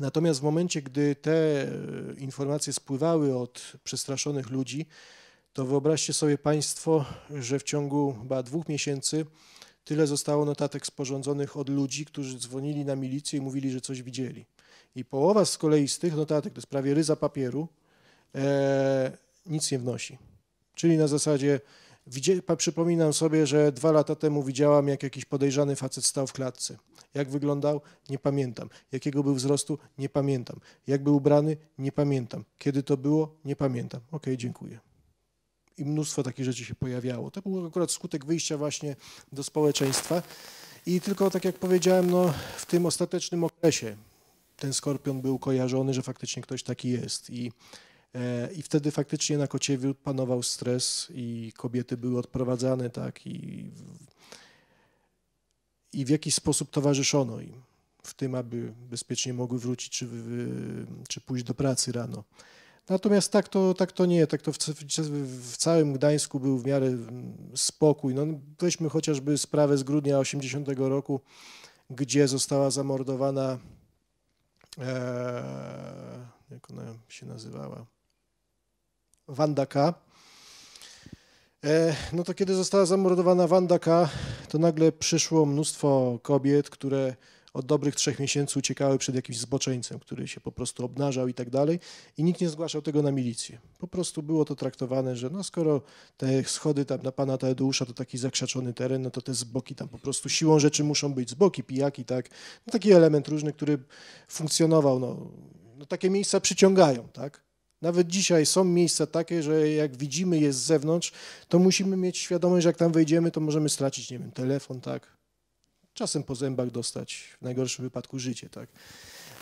Natomiast w momencie, gdy te e, informacje spływały od przestraszonych ludzi, to wyobraźcie sobie Państwo, że w ciągu chyba dwóch miesięcy tyle zostało notatek sporządzonych od ludzi, którzy dzwonili na milicję i mówili, że coś widzieli. I połowa z kolei z tych notatek, to jest prawie ryza papieru, e, nic nie wnosi. Czyli na zasadzie Przypominam sobie, że dwa lata temu widziałam, jak jakiś podejrzany facet stał w klatce. Jak wyglądał? Nie pamiętam. Jakiego był wzrostu? Nie pamiętam. Jak był ubrany? Nie pamiętam. Kiedy to było? Nie pamiętam. Ok, dziękuję. I mnóstwo takich rzeczy się pojawiało. To był akurat skutek wyjścia właśnie do społeczeństwa. I tylko tak jak powiedziałem, no, w tym ostatecznym okresie ten skorpion był kojarzony, że faktycznie ktoś taki jest. I I wtedy faktycznie na Kociewiu panował stres i kobiety były odprowadzane, tak, i, i w jakiś sposób towarzyszono im w tym, aby bezpiecznie mogły wrócić czy, czy pójść do pracy rano. Natomiast tak to, tak to nie, tak to w, w, całym Gdańsku był w miarę spokój. No, weźmy chociażby sprawę z grudnia 80 roku, gdzie została zamordowana, e, jak ona się nazywała, Wanda K. E, no to kiedy została zamordowana Wanda K., to nagle przyszło mnóstwo kobiet, które od dobrych trzech miesięcy uciekały przed jakimś zboczeńcem, który się po prostu obnażał i tak dalej i nikt nie zgłaszał tego na milicję. Po prostu było to traktowane, że no skoro te schody tam na pana Tadeusza to taki zakrzaczony teren, no to te zboki tam po prostu siłą rzeczy muszą być, zboki, pijaki, tak. No taki element różny, który funkcjonował, no, no takie miejsca przyciągają, tak. Nawet dzisiaj są miejsca takie, że jak widzimy je z zewnątrz, to musimy mieć świadomość, że jak tam wejdziemy, to możemy stracić, nie wiem, telefon, tak? Czasem po zębach dostać, w najgorszym wypadku życie, tak?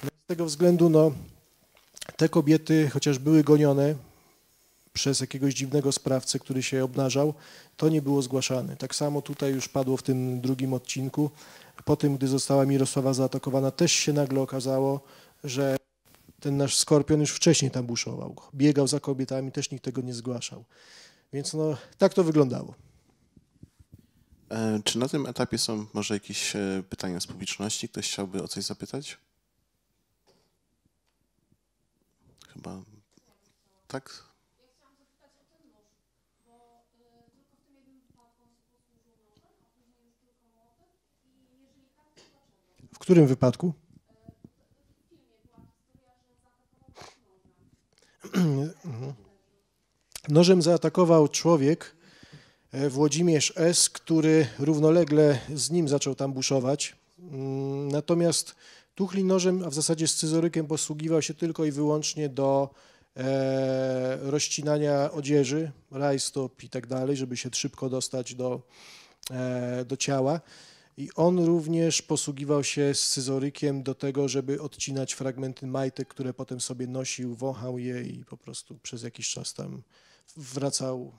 No z tego względu, no, te kobiety, chociaż były gonione przez jakiegoś dziwnego sprawcę, który się obnażał, to nie było zgłaszane. Tak samo tutaj już padło w tym drugim odcinku. Po tym, gdy została Mirosława zaatakowana, też się nagle okazało, że ten nasz skorpion już wcześniej tam buszował. Biegał za kobietami, też nikt tego nie zgłaszał. Więc no, tak to wyglądało. E, czy na tym etapie są może jakieś e, pytania z publiczności? Ktoś chciałby o coś zapytać? Chyba tak? W którym wypadku? (clears throat) Nożem zaatakował człowiek, e, Włodzimierz S., który równolegle z nim zaczął tam buszować. Mm, natomiast Tuchli nożem, a w zasadzie scyzorykiem posługiwał się tylko i wyłącznie do e, rozcinania odzieży, rajstop i tak dalej, żeby się szybko dostać do, e, do ciała. I on również posługiwał się scyzorykiem do tego, żeby odcinać fragmenty majtek, które potem sobie nosił, wąchał je i po prostu przez jakiś czas tam wracał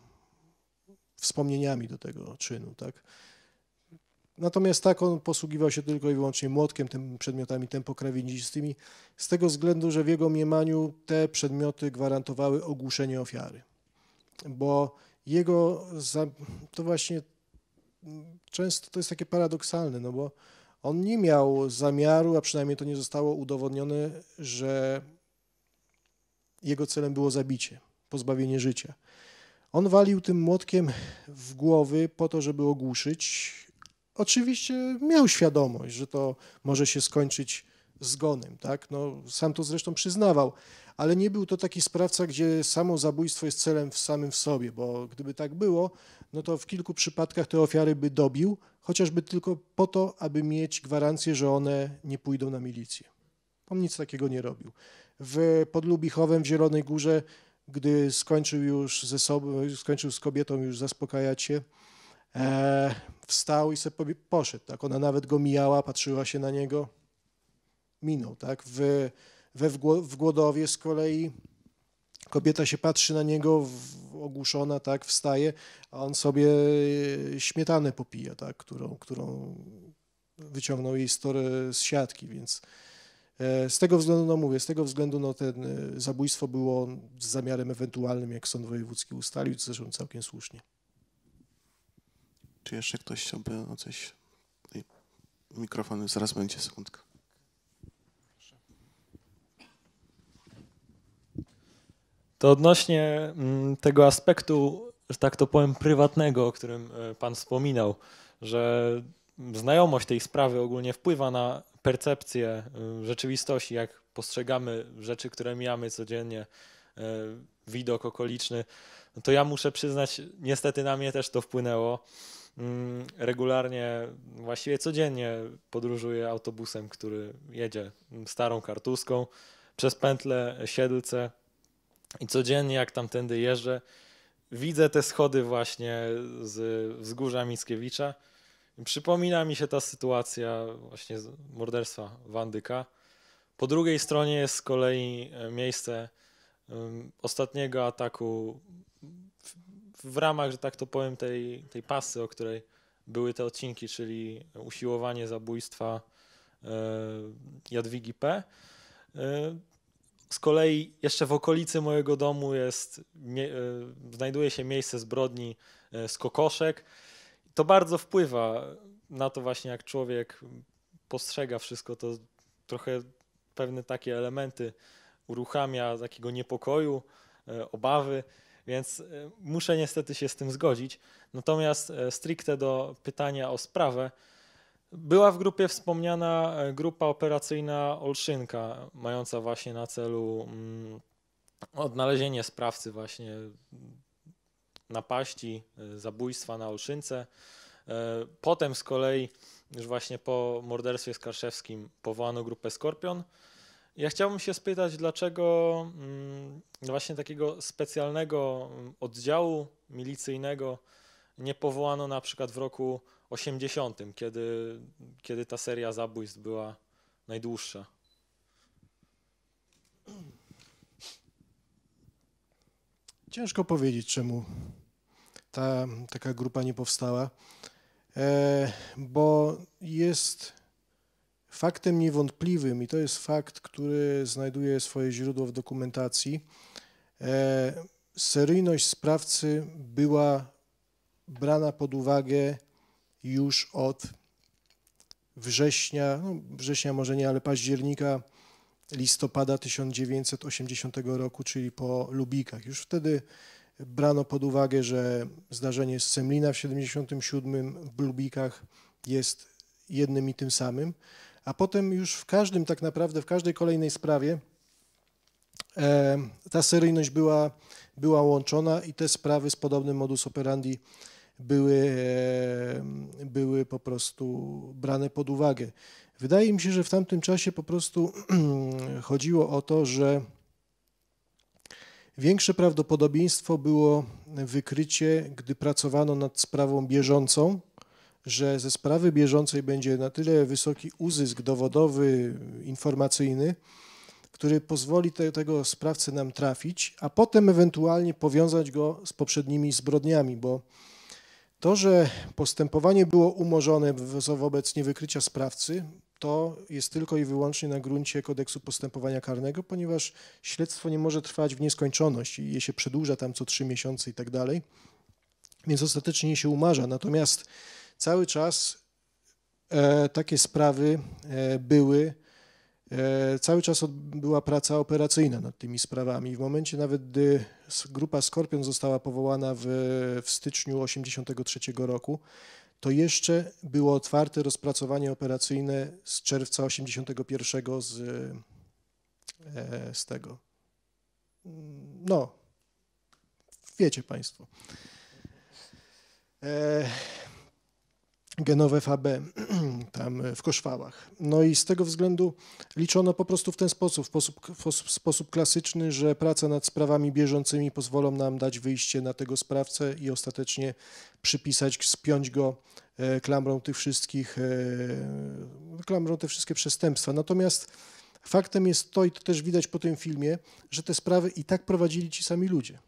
wspomnieniami do tego czynu, tak. Natomiast tak on posługiwał się tylko i wyłącznie młotkiem, tym przedmiotami tempokrawiedzistymi, z tego względu, że w jego mniemaniu te przedmioty gwarantowały ogłuszenie ofiary. Bo jego, to właśnie często to jest takie paradoksalne, no bo on nie miał zamiaru, a przynajmniej to nie zostało udowodnione, że jego celem było zabicie, pozbawienie życia. On walił tym młotkiem w głowy po to, żeby ogłuszyć. Oczywiście miał świadomość, że to może się skończyć zgonem, tak? No, sam to zresztą przyznawał, ale nie był to taki sprawca, gdzie samo zabójstwo jest celem w samym w sobie, bo gdyby tak było, no to w kilku przypadkach te ofiary by dobił, chociażby tylko po to, aby mieć gwarancję, że one nie pójdą na milicję. On nic takiego nie robił. W Podlubichowem, w Zielonej Górze, gdy skończył już ze sobą, skończył z kobietą już zaspokajać się, e, wstał i sobie poszedł. Tak? Ona nawet go mijała, patrzyła się na niego, minął. Tak? W, we w Głodowie z kolei kobieta się patrzy na niego ogłuszona, tak, wstaje, a on sobie śmietanę popija, tak, którą, którą wyciągnął jej z siatki, więc e, z tego względu, no mówię, z tego względu no, ten e, zabójstwo było z zamiarem ewentualnym, jak sąd wojewódzki ustalił, zresztą całkiem słusznie. Czy jeszcze ktoś chciałby o coś? Mikrofon zaraz będzie, sekundkę. To odnośnie mm, tego aspektu, że tak to powiem, prywatnego, o którym e, Pan wspominał, że znajomość tej sprawy ogólnie wpływa na percepcję e, rzeczywistości, jak postrzegamy rzeczy, które mijamy codziennie, e, widok okoliczny, no to ja muszę przyznać, niestety na mnie też to wpłynęło. Mm, regularnie, właściwie codziennie podróżuję autobusem, który jedzie starą kartuską przez pętlę Siedlce i codziennie, jak tamtędy jeżdżę, widzę te schody właśnie z wzgórza Mickiewicza. Przypomina mi się ta sytuacja właśnie morderstwa Wandyka. Po drugiej stronie jest z kolei e, miejsce ostatniego ataku w, w, ramach, że tak to powiem, tej, tej pasy, o której były te odcinki, czyli usiłowanie zabójstwa e, Jadwigi P. Z kolei jeszcze w okolicy mojego domu jest, e, znajduje się miejsce zbrodni e, z kokoszek. To bardzo wpływa na to właśnie, jak człowiek postrzega wszystko, to trochę pewne takie elementy uruchamia takiego niepokoju, e, obawy, więc muszę niestety się z tym zgodzić. Natomiast stricte do pytania o sprawę, była w grupie wspomniana e, grupa operacyjna Olszynka, mająca właśnie na celu mm, odnalezienie sprawcy właśnie napaści, e, zabójstwa na Olszynce. E, potem z kolei, już właśnie po morderstwie skarszewskim, powołano grupę Skorpion. Ja chciałbym się spytać, dlaczego mm, właśnie takiego specjalnego oddziału milicyjnego nie powołano na przykład w roku 80, kiedy, kiedy ta seria zabójstw była najdłuższa. Ciężko powiedzieć, czemu ta taka grupa nie powstała, e, bo jest faktem niewątpliwym i to jest fakt, który znajduje swoje źródło w dokumentacji. E, seryjność sprawcy była brana pod uwagę już od września, no września może nie, ale października, listopada 1980 roku, czyli po Lubikach. Już wtedy brano pod uwagę, że zdarzenie z Semlina w 77 w Lubikach jest jednym i tym samym, a potem już w każdym, tak naprawdę w każdej kolejnej sprawie e, ta seryjność była, była łączona i te sprawy z podobnym modus operandi były, e, były po prostu brane pod uwagę. Wydaje mi się, że w tamtym czasie po prostu (clears throat) chodziło o to, że większe prawdopodobieństwo było wykrycie, gdy pracowano nad sprawą bieżącą, że ze sprawy bieżącej będzie na tyle wysoki uzysk dowodowy, informacyjny, który pozwoli te, tego sprawcę nam trafić, a potem ewentualnie powiązać go z poprzednimi zbrodniami, bo To, że postępowanie było umorzone wobec niewykrycia sprawcy, to jest tylko i wyłącznie na gruncie kodeksu postępowania karnego, ponieważ śledztwo nie może trwać w nieskończoność i je się przedłuża tam co trzy miesiące i tak dalej, więc ostatecznie się umarza. Natomiast cały czas e, takie sprawy e, były, cały czas była praca operacyjna nad tymi sprawami. W momencie nawet, gdy grupa Skorpion została powołana w, w styczniu 1983 roku, to jeszcze było otwarte rozpracowanie operacyjne z czerwca 81 z, e, z tego. No, wiecie Państwo. (clears throat) E, genowe FAB tam w Koszwałach. No i z tego względu liczono po prostu w ten sposób, w sposób, w sposób klasyczny, że praca nad sprawami bieżącymi pozwolą nam dać wyjście na tego sprawcę i ostatecznie przypisać, spiąć go e, klamrą tych wszystkich, e, klamrą te wszystkie przestępstwa. Natomiast faktem jest to, i to też widać po tym filmie, że te sprawy i tak prowadzili ci sami ludzie.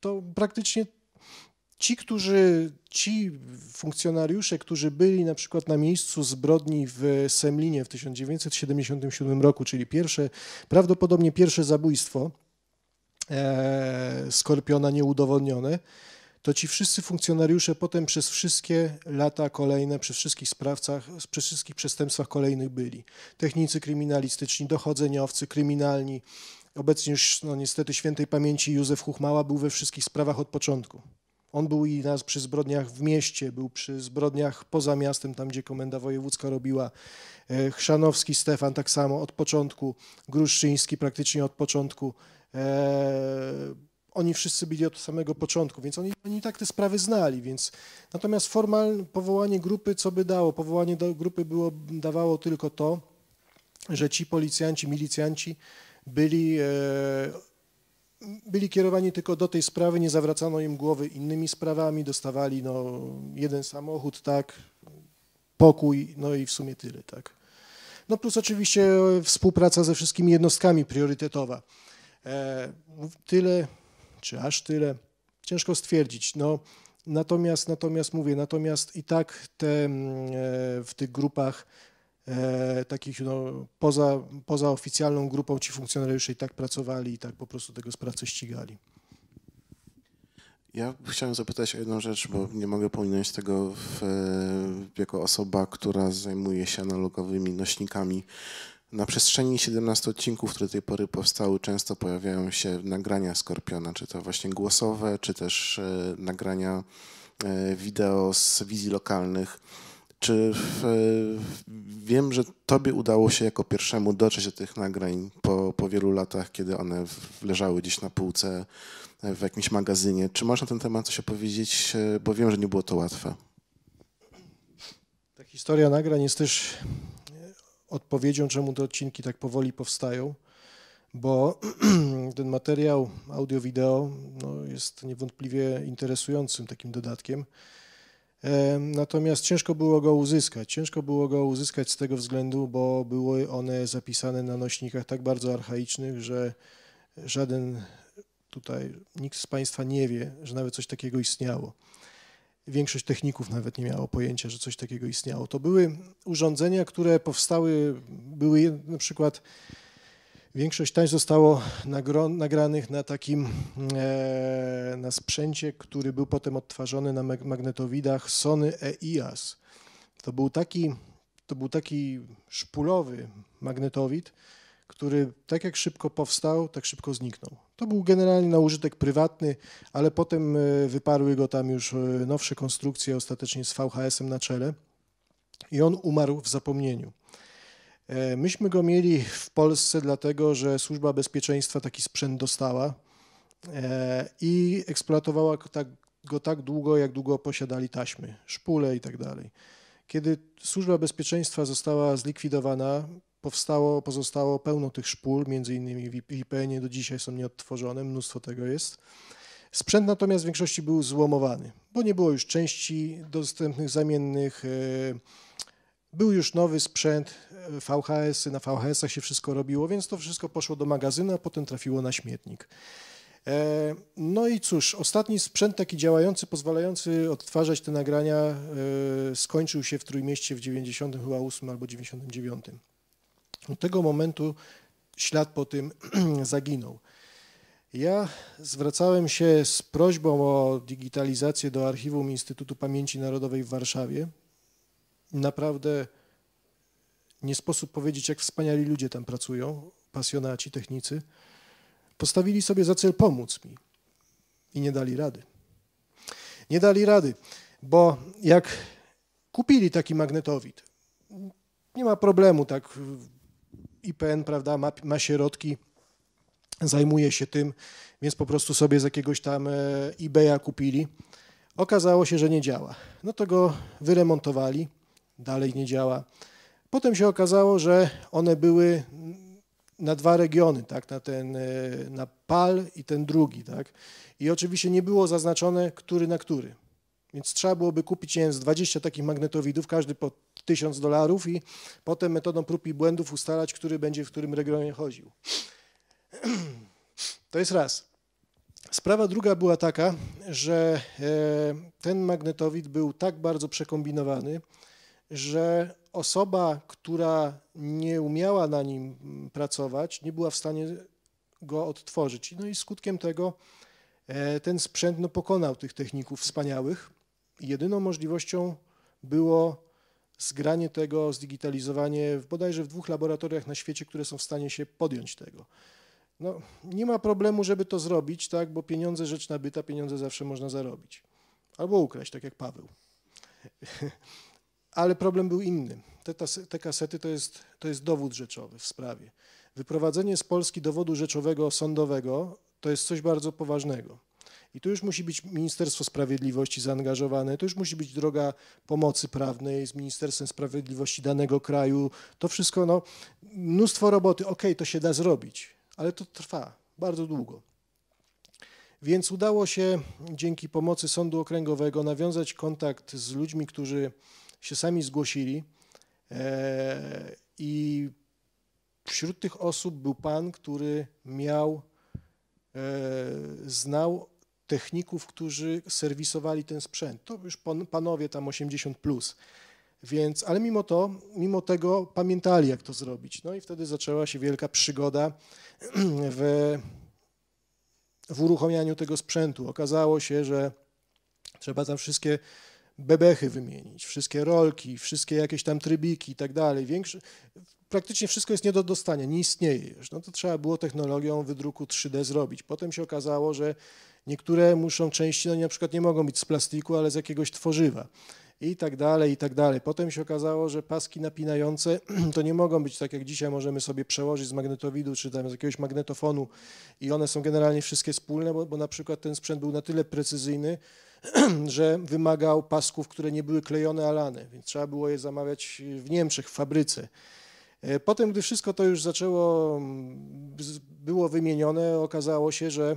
To praktycznie ci, którzy, ci funkcjonariusze, którzy byli na przykład na miejscu zbrodni w Semlinie w 1977 roku, czyli pierwsze, prawdopodobnie pierwsze zabójstwo e, Skorpiona nieudowodnione, to ci wszyscy funkcjonariusze potem przez wszystkie lata kolejne, przez wszystkich sprawcach, przez wszystkich przestępstwach kolejnych byli. Technicy kryminalistyczni, dochodzeniowcy, kryminalni. Obecnie już no, niestety świętej pamięci Józef Huchmała był we wszystkich sprawach od początku. On był i nas przy zbrodniach w mieście, był przy zbrodniach poza miastem, tam gdzie komenda wojewódzka robiła. E, Chrzanowski Stefan tak samo od początku, Gruszczyński praktycznie od początku. E, oni wszyscy byli od samego początku, więc oni, oni tak te sprawy znali, więc natomiast formalne powołanie grupy, co by dało? Powołanie do grupy było, dawało tylko to, że ci policjanci, milicjanci byli, e, byli kierowani tylko do tej sprawy, nie zawracano im głowy innymi sprawami, dostawali no, jeden samochód, tak, pokój, no i w sumie tyle, tak. No plus oczywiście współpraca ze wszystkimi jednostkami priorytetowa. E, tyle czy aż tyle? Ciężko stwierdzić. No, natomiast, natomiast mówię, natomiast i tak te mm, e, w tych grupach e, takich no, poza, poza oficjalną grupą ci funkcjonariusze i tak pracowali i tak po prostu tego sprawcę ścigali. Ja chciałem zapytać o jedną rzecz, bo nie mogę pominąć tego w, jako osoba, która zajmuje się analogowymi nośnikami na przestrzeni 17 odcinków, które do tej pory powstały, często pojawiają się nagrania Skorpiona, czy to właśnie głosowe, czy też e, nagrania e, wideo z wizji lokalnych. Czy w, wiem, że Tobie udało się jako pierwszemu dotrzeć do tych nagrań po, po wielu latach, kiedy one leżały gdzieś na półce e, w jakimś magazynie. Czy można na ten temat coś opowiedzieć? Bo wiem, że nie było to łatwe. Ta historia nagrań jest też odpowiedzią, czemu te odcinki tak powoli powstają, bo (clears throat) ten materiał audio-wideo no, jest niewątpliwie interesującym takim dodatkiem. Natomiast ciężko było go uzyskać. Ciężko było go uzyskać z tego względu, bo były one zapisane na nośnikach tak bardzo archaicznych, że żaden tutaj, nikt z Państwa nie wie, że nawet coś takiego istniało większość techników nawet nie miało pojęcia, że coś takiego istniało. To były urządzenia, które powstały, były na przykład, większość tań zostało nagranych na takim, e, na sprzęcie, który był potem odtwarzany na magnetowidach Sony EIAS. To był taki, to był taki szpulowy magnetowid, który tak jak szybko powstał, tak szybko zniknął. To był generalnie na użytek prywatny, ale potem e, wyparły go tam już e, nowsze konstrukcje, ostatecznie z VHS-em na czele i on umarł w zapomnieniu. E, myśmy go mieli w Polsce dlatego, że Służba Bezpieczeństwa taki sprzęt dostała i eksploatowała go tak, go tak długo, jak długo posiadali taśmy, szpule i tak dalej. Kiedy Służba Bezpieczeństwa została zlikwidowana, powstało, pozostało pełno tych szpul, między innymi w IPN-ie do dzisiaj są nieodtworzone, mnóstwo tego jest. Sprzęt natomiast w większości był złomowany, bo nie było już części dostępnych, zamiennych. Był już nowy sprzęt, e, VHS, -y, na VHS-ach się wszystko robiło, więc to wszystko poszło do magazynu, a potem trafiło na śmietnik. E, No i cóż, ostatni sprzęt taki działający, pozwalający odtwarzać te nagrania e, skończył się w Trójmieście w 98 albo 99. Od tego momentu ślad po tym (clears throat) zaginął. Ja zwracałem się z prośbą o digitalizację do archiwum Instytutu Pamięci Narodowej w Warszawie. Naprawdę nie sposób powiedzieć, jak wspaniali ludzie tam pracują, pasjonaci, technicy. Postawili sobie za cel pomóc mi i nie dali rady. Nie dali rady, bo jak kupili taki magnetowid, nie ma problemu, tak, IPN, prawda, ma, ma środki, zajmuje się tym, więc po prostu sobie z jakiegoś tam eBaya kupili. Okazało się, że nie działa. No to go wyremontowali, dalej nie działa. Potem się okazało, że one były na dwa regiony, tak, na ten, e, na PAL i ten drugi, tak. I oczywiście nie było zaznaczone, który na który. Więc trzeba byłoby kupić, nie wiem, z 20 takich magnetowidów, każdy po 1000 dolarów i potem metodą prób i błędów ustalać, który będzie w którym regionie chodził. (clears throat) To jest raz. Sprawa druga była taka, że e, ten magnetowid był tak bardzo przekombinowany, że osoba, która nie umiała na nim mm, pracować, nie była w stanie go odtworzyć. No i skutkiem tego e, ten sprzęt no, pokonał tych techników wspaniałych. Jedyną możliwością było zgranie tego, zdigitalizowanie w bodajże w dwóch laboratoriach na świecie, które są w stanie się podjąć tego. No, nie ma problemu, żeby to zrobić, tak, bo pieniądze rzecz nabyta, pieniądze zawsze można zarobić. Albo ukraść, tak jak Paweł. (laughs) Ale problem był inny. Te, te kasety to jest, to jest dowód rzeczowy w sprawie. Wyprowadzenie z Polski dowodu rzeczowego sądowego to jest coś bardzo poważnego. I tu już musi być Ministerstwo Sprawiedliwości zaangażowane, to już musi być droga pomocy prawnej z Ministerstwem Sprawiedliwości danego kraju. To wszystko, no, mnóstwo roboty, okej, okay, to się da zrobić, ale to trwa bardzo długo. Więc udało się dzięki pomocy Sądu Okręgowego nawiązać kontakt z ludźmi, którzy się sami zgłosili. E, I wśród tych osób był pan, który miał, e, znał techników, którzy serwisowali ten sprzęt. To już panowie tam 80 plus. Więc, ale mimo to, mimo tego pamiętali, jak to zrobić. No i wtedy zaczęła się wielka przygoda (clears throat) w, w uruchomianiu tego sprzętu. Okazało się, że trzeba tam wszystkie bebechy wymienić, wszystkie rolki, wszystkie jakieś tam trybiki i tak dalej. Praktycznie wszystko jest nie do dostania, nie istnieje już. No to trzeba było technologią wydruku 3D zrobić. Potem się okazało, że niektóre muszą części, no na przykład nie mogą być z plastiku, ale z jakiegoś tworzywa i tak dalej, i tak dalej. Potem się okazało, że paski napinające (clears throat) to nie mogą być tak jak dzisiaj możemy sobie przełożyć z magnetowidu czy tam z jakiegoś magnetofonu i one są generalnie wszystkie wspólne, bo, bo na przykład ten sprzęt był na tyle precyzyjny, (clears throat) że wymagał pasków, które nie były klejone, alane, więc trzeba było je zamawiać w Niemczech, w fabryce. E, potem, gdy wszystko to już zaczęło, mm, było wymienione, okazało się, że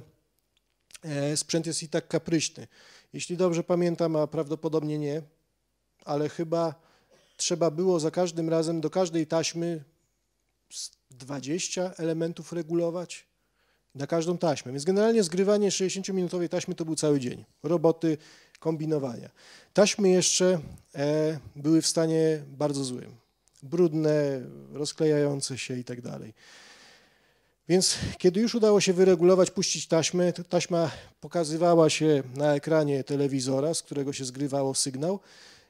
e, sprzęt jest i tak kapryśny. Jeśli dobrze pamiętam, a prawdopodobnie nie, ale chyba trzeba było za każdym razem do każdej taśmy 20 elementów regulować na każdą taśmę. Więc generalnie zgrywanie 60-minutowej taśmy to był cały dzień. Roboty, kombinowania. Taśmy jeszcze e, były w stanie bardzo złym. Brudne, rozklejające się i tak dalej. Więc kiedy już udało się wyregulować, puścić taśmę, taśma pokazywała się na ekranie telewizora, z którego się zgrywało sygnał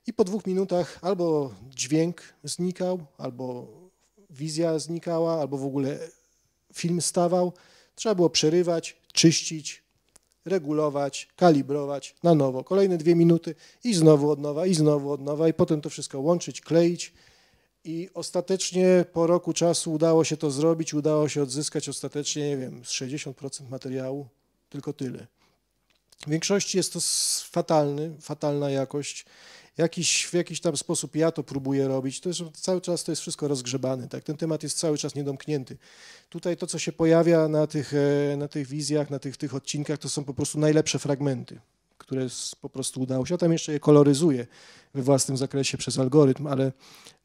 i po dwóch minutach albo dźwięk znikał, albo wizja znikała, albo w ogóle film stawał. Trzeba było przerywać, czyścić, regulować, kalibrować na nowo. Kolejne dwie minuty i znowu od nowa, i znowu od nowa, i potem to wszystko łączyć, kleić. I ostatecznie po roku czasu udało się to zrobić, udało się odzyskać ostatecznie, nie wiem, z 60% materiału, tylko tyle. W większości jest to fatalny, fatalna jakość jakiś, w jakiś tam sposób ja to próbuję robić, to jest, cały czas to jest wszystko rozgrzebane, tak? ten temat jest cały czas niedomknięty. Tutaj to, co się pojawia na tych, e, na tych wizjach, na tych, tych odcinkach, to są po prostu najlepsze fragmenty. Które po prostu udało się. Ja tam jeszcze je koloryzuję we własnym zakresie przez algorytm, ale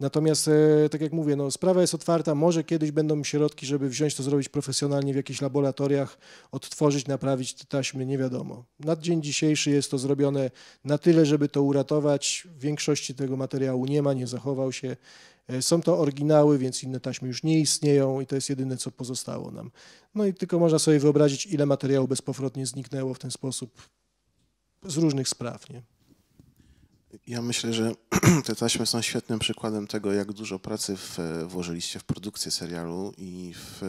natomiast, e, tak jak mówię, no, sprawa jest otwarta. Może kiedyś będą środki, żeby wziąć to, zrobić profesjonalnie w jakichś laboratoriach, odtworzyć, naprawić te taśmy, nie wiadomo. Na dzień dzisiejszy jest to zrobione na tyle, żeby to uratować. W większości tego materiału nie ma, nie zachował się. E, Są to oryginały, więc inne taśmy już nie istnieją i to jest jedyne, co pozostało nam. No i tylko można sobie wyobrazić, ile materiału bezpowrotnie zniknęło w ten sposób z różnych spraw. Nie? Ja myślę, że (clears throat) te taśmy są świetnym przykładem tego, jak dużo pracy w, włożyliście w produkcję serialu i w,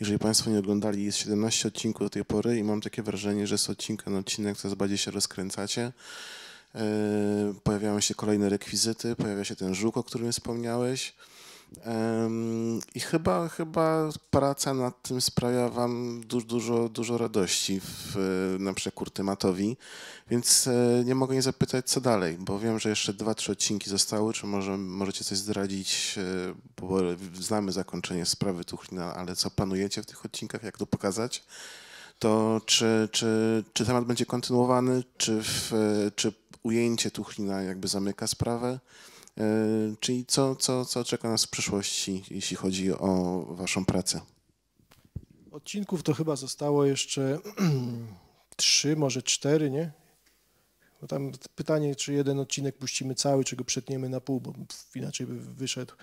jeżeli Państwo nie oglądali, jest 17 odcinków do tej pory i mam takie wrażenie, że z odcinka na odcinek coraz bardziej się rozkręcacie. E, Pojawiają się kolejne rekwizyty, pojawia się ten żuk, o którym wspomniałeś. I chyba, chyba praca nad tym sprawia Wam du, dużo, dużo radości w, na przekór tematowi. Więc e, nie mogę nie zapytać, co dalej, bo wiem, że jeszcze dwa, trzy odcinki zostały. Czy może możecie coś zdradzić, e, bo znamy zakończenie sprawy Tuchlina, ale co planujecie w tych odcinkach, jak to pokazać? To czy, czy, czy temat będzie kontynuowany, czy, w, e, czy ujęcie Tuchlina jakby zamyka sprawę? E, Czyli co, co, co czeka nas w przyszłości, jeśli chodzi o Waszą pracę? Odcinków to chyba zostało jeszcze (clears throat) trzy, może cztery, nie? Bo tam pytanie, czy jeden odcinek puścimy cały, czy go przetniemy na pół, bo inaczej by wyszedł,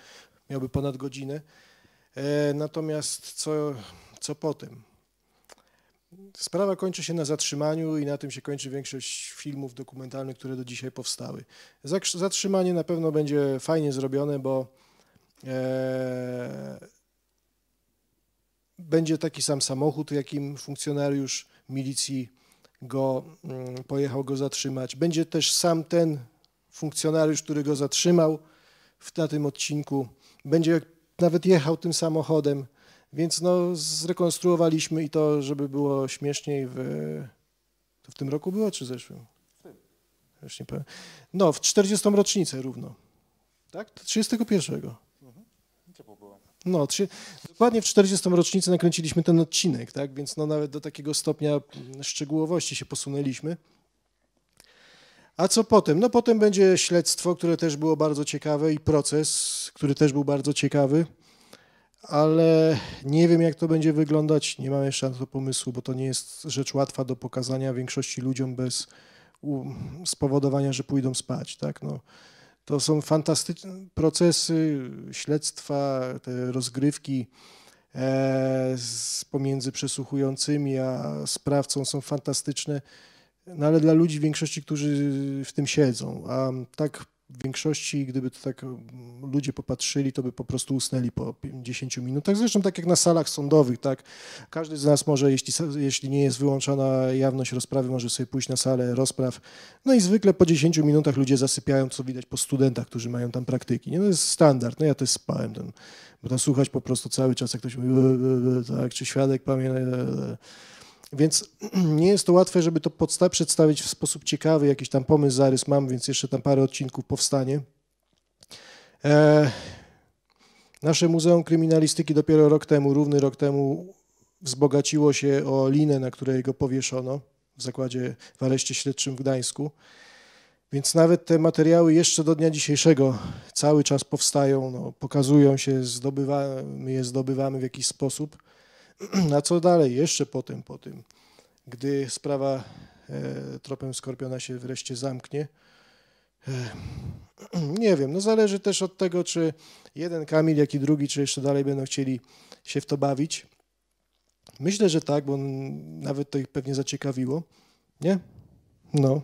miałby ponad godzinę. E, natomiast co, co potem? Sprawa kończy się na zatrzymaniu i na tym się kończy większość filmów dokumentalnych, które do dzisiaj powstały. Zatrzymanie na pewno będzie fajnie zrobione, bo e, będzie taki sam samochód, jakim funkcjonariusz milicji go mm, pojechał go zatrzymać. Będzie też sam ten funkcjonariusz, który go zatrzymał w, na tym odcinku, będzie nawet jechał tym samochodem, więc no zrekonstruowaliśmy i to, żeby było śmieszniej w, to w tym roku było czy zeszłym? Już nie powiem. No, w 40. rocznicę równo. Tak? 31. No, trzy, dokładnie w 40. rocznicę nakręciliśmy ten odcinek, tak? Więc no nawet do takiego stopnia szczegółowości się posunęliśmy. A co potem? No potem będzie śledztwo, które też było bardzo ciekawe i proces, który też był bardzo ciekawy, ale nie wiem jak to będzie wyglądać, nie mam jeszcze na to pomysłu, bo to nie jest rzecz łatwa do pokazania większości ludziom bez spowodowania, że pójdą spać, tak? No, to są fantastyczne procesy, śledztwa, te rozgrywki e, z, pomiędzy przesłuchującymi a sprawcą są fantastyczne, no ale dla ludzi większości, którzy w tym siedzą, a tak w większości, gdyby to tak mm, ludzie popatrzyli, to by po prostu usnęli po 10 minutach. Zresztą tak jak na salach sądowych, tak? Każdy z nas może, jeśli, jeśli nie jest wyłączona jawność rozprawy, może sobie pójść na salę rozpraw. No i zwykle po 10 minutach ludzie zasypiają, co widać po studentach, którzy mają tam praktyki. Nie? To jest standard. No ja też spałem, ten, bo tam słuchać po prostu cały czas, jak ktoś mówi, tak, czy świadek pamięta. Więc (clears throat) nie jest to łatwe, żeby to przedstawić w sposób ciekawy, jakiś tam pomysł, zarys mam, więc jeszcze tam parę odcinków powstanie. E, nasze Muzeum Kryminalistyki dopiero rok temu, równy rok temu, wzbogaciło się o linę, na której go powieszono w zakładzie w areszcie śledczym w Gdańsku. Więc nawet te materiały jeszcze do dnia dzisiejszego cały czas powstają, no, pokazują się, zdobywamy je, zdobywamy w jakiś sposób. (clears throat) A co dalej? Jeszcze potem, po tym, gdy sprawa e, tropem Skorpiona się wreszcie zamknie. E, (clears throat) nie wiem, no zależy też od tego, czy jeden Kamil, jak i drugi, czy jeszcze dalej będą chcieli się w to bawić. Myślę, że tak, bo nawet to ich pewnie zaciekawiło. Nie? No.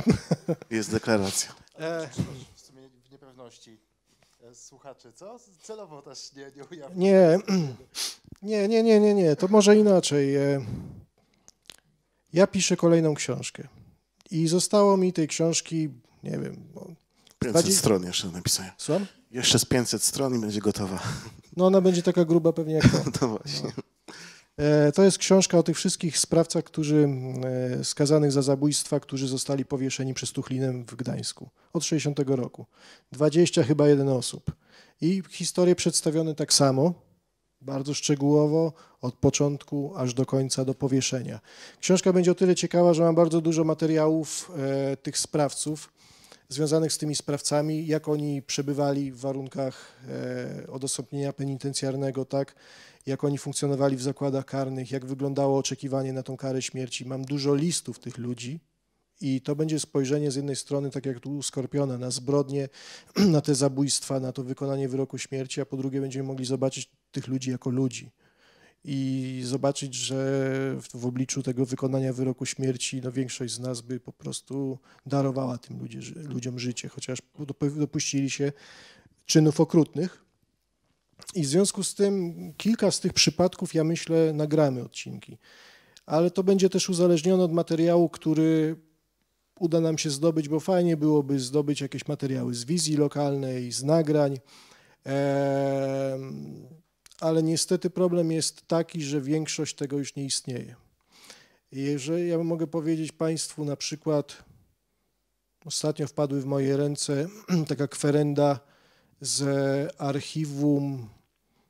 (laughs) Jest deklaracja. E, W sumie w niepewności słuchaczy, co? Celowo też nie, nie ujawniam. Nie, (clears throat) nie, nie, nie, nie, nie, to może inaczej. E, Ja piszę kolejną książkę i zostało mi tej książki, nie wiem, no, 500 Bardziej- stron jeszcze do napisania. słucham? Jeszcze z 500 stron i będzie gotowa. No ona będzie taka gruba pewnie jak (laughs) to. To właśnie. E, To jest książka o tych wszystkich sprawcach, którzy e, skazanych za zabójstwa, którzy zostali powieszeni przez Tuchlinem w Gdańsku od 60 roku. 20 chyba jeden osób. I historie przedstawione tak samo, bardzo szczegółowo, od początku aż do końca, do powieszenia. Książka będzie o tyle ciekawa, że mam bardzo dużo materiałów e, tych sprawców, związanych z tymi sprawcami, jak oni przebywali w warunkach e, odosobnienia penitencjarnego, tak, jak oni funkcjonowali w zakładach karnych, jak wyglądało oczekiwanie na tą karę śmierci. Mam dużo listów tych ludzi i to będzie spojrzenie z jednej strony, tak jak tu u Skorpiona, na zbrodnie, (clears throat) na te zabójstwa, na to wykonanie wyroku śmierci, a po drugie będziemy mogli zobaczyć tych ludzi jako ludzi i zobaczyć, że w, obliczu tego wykonania wyroku śmierci no większość z nas by po prostu darowała tym ludziom życie, chociaż dopuścili się czynów okrutnych. I w związku z tym kilka z tych przypadków, ja myślę, nagramy odcinki. Ale to będzie też uzależnione od materiału, który uda nam się zdobyć, bo fajnie byłoby zdobyć jakieś materiały z wizji lokalnej, z nagrań. Ale niestety problem jest taki, że większość tego już nie istnieje. Jeżeli ja mogę powiedzieć Państwu na przykład, ostatnio wpadły w moje ręce (clears throat) taka kwerenda z archiwum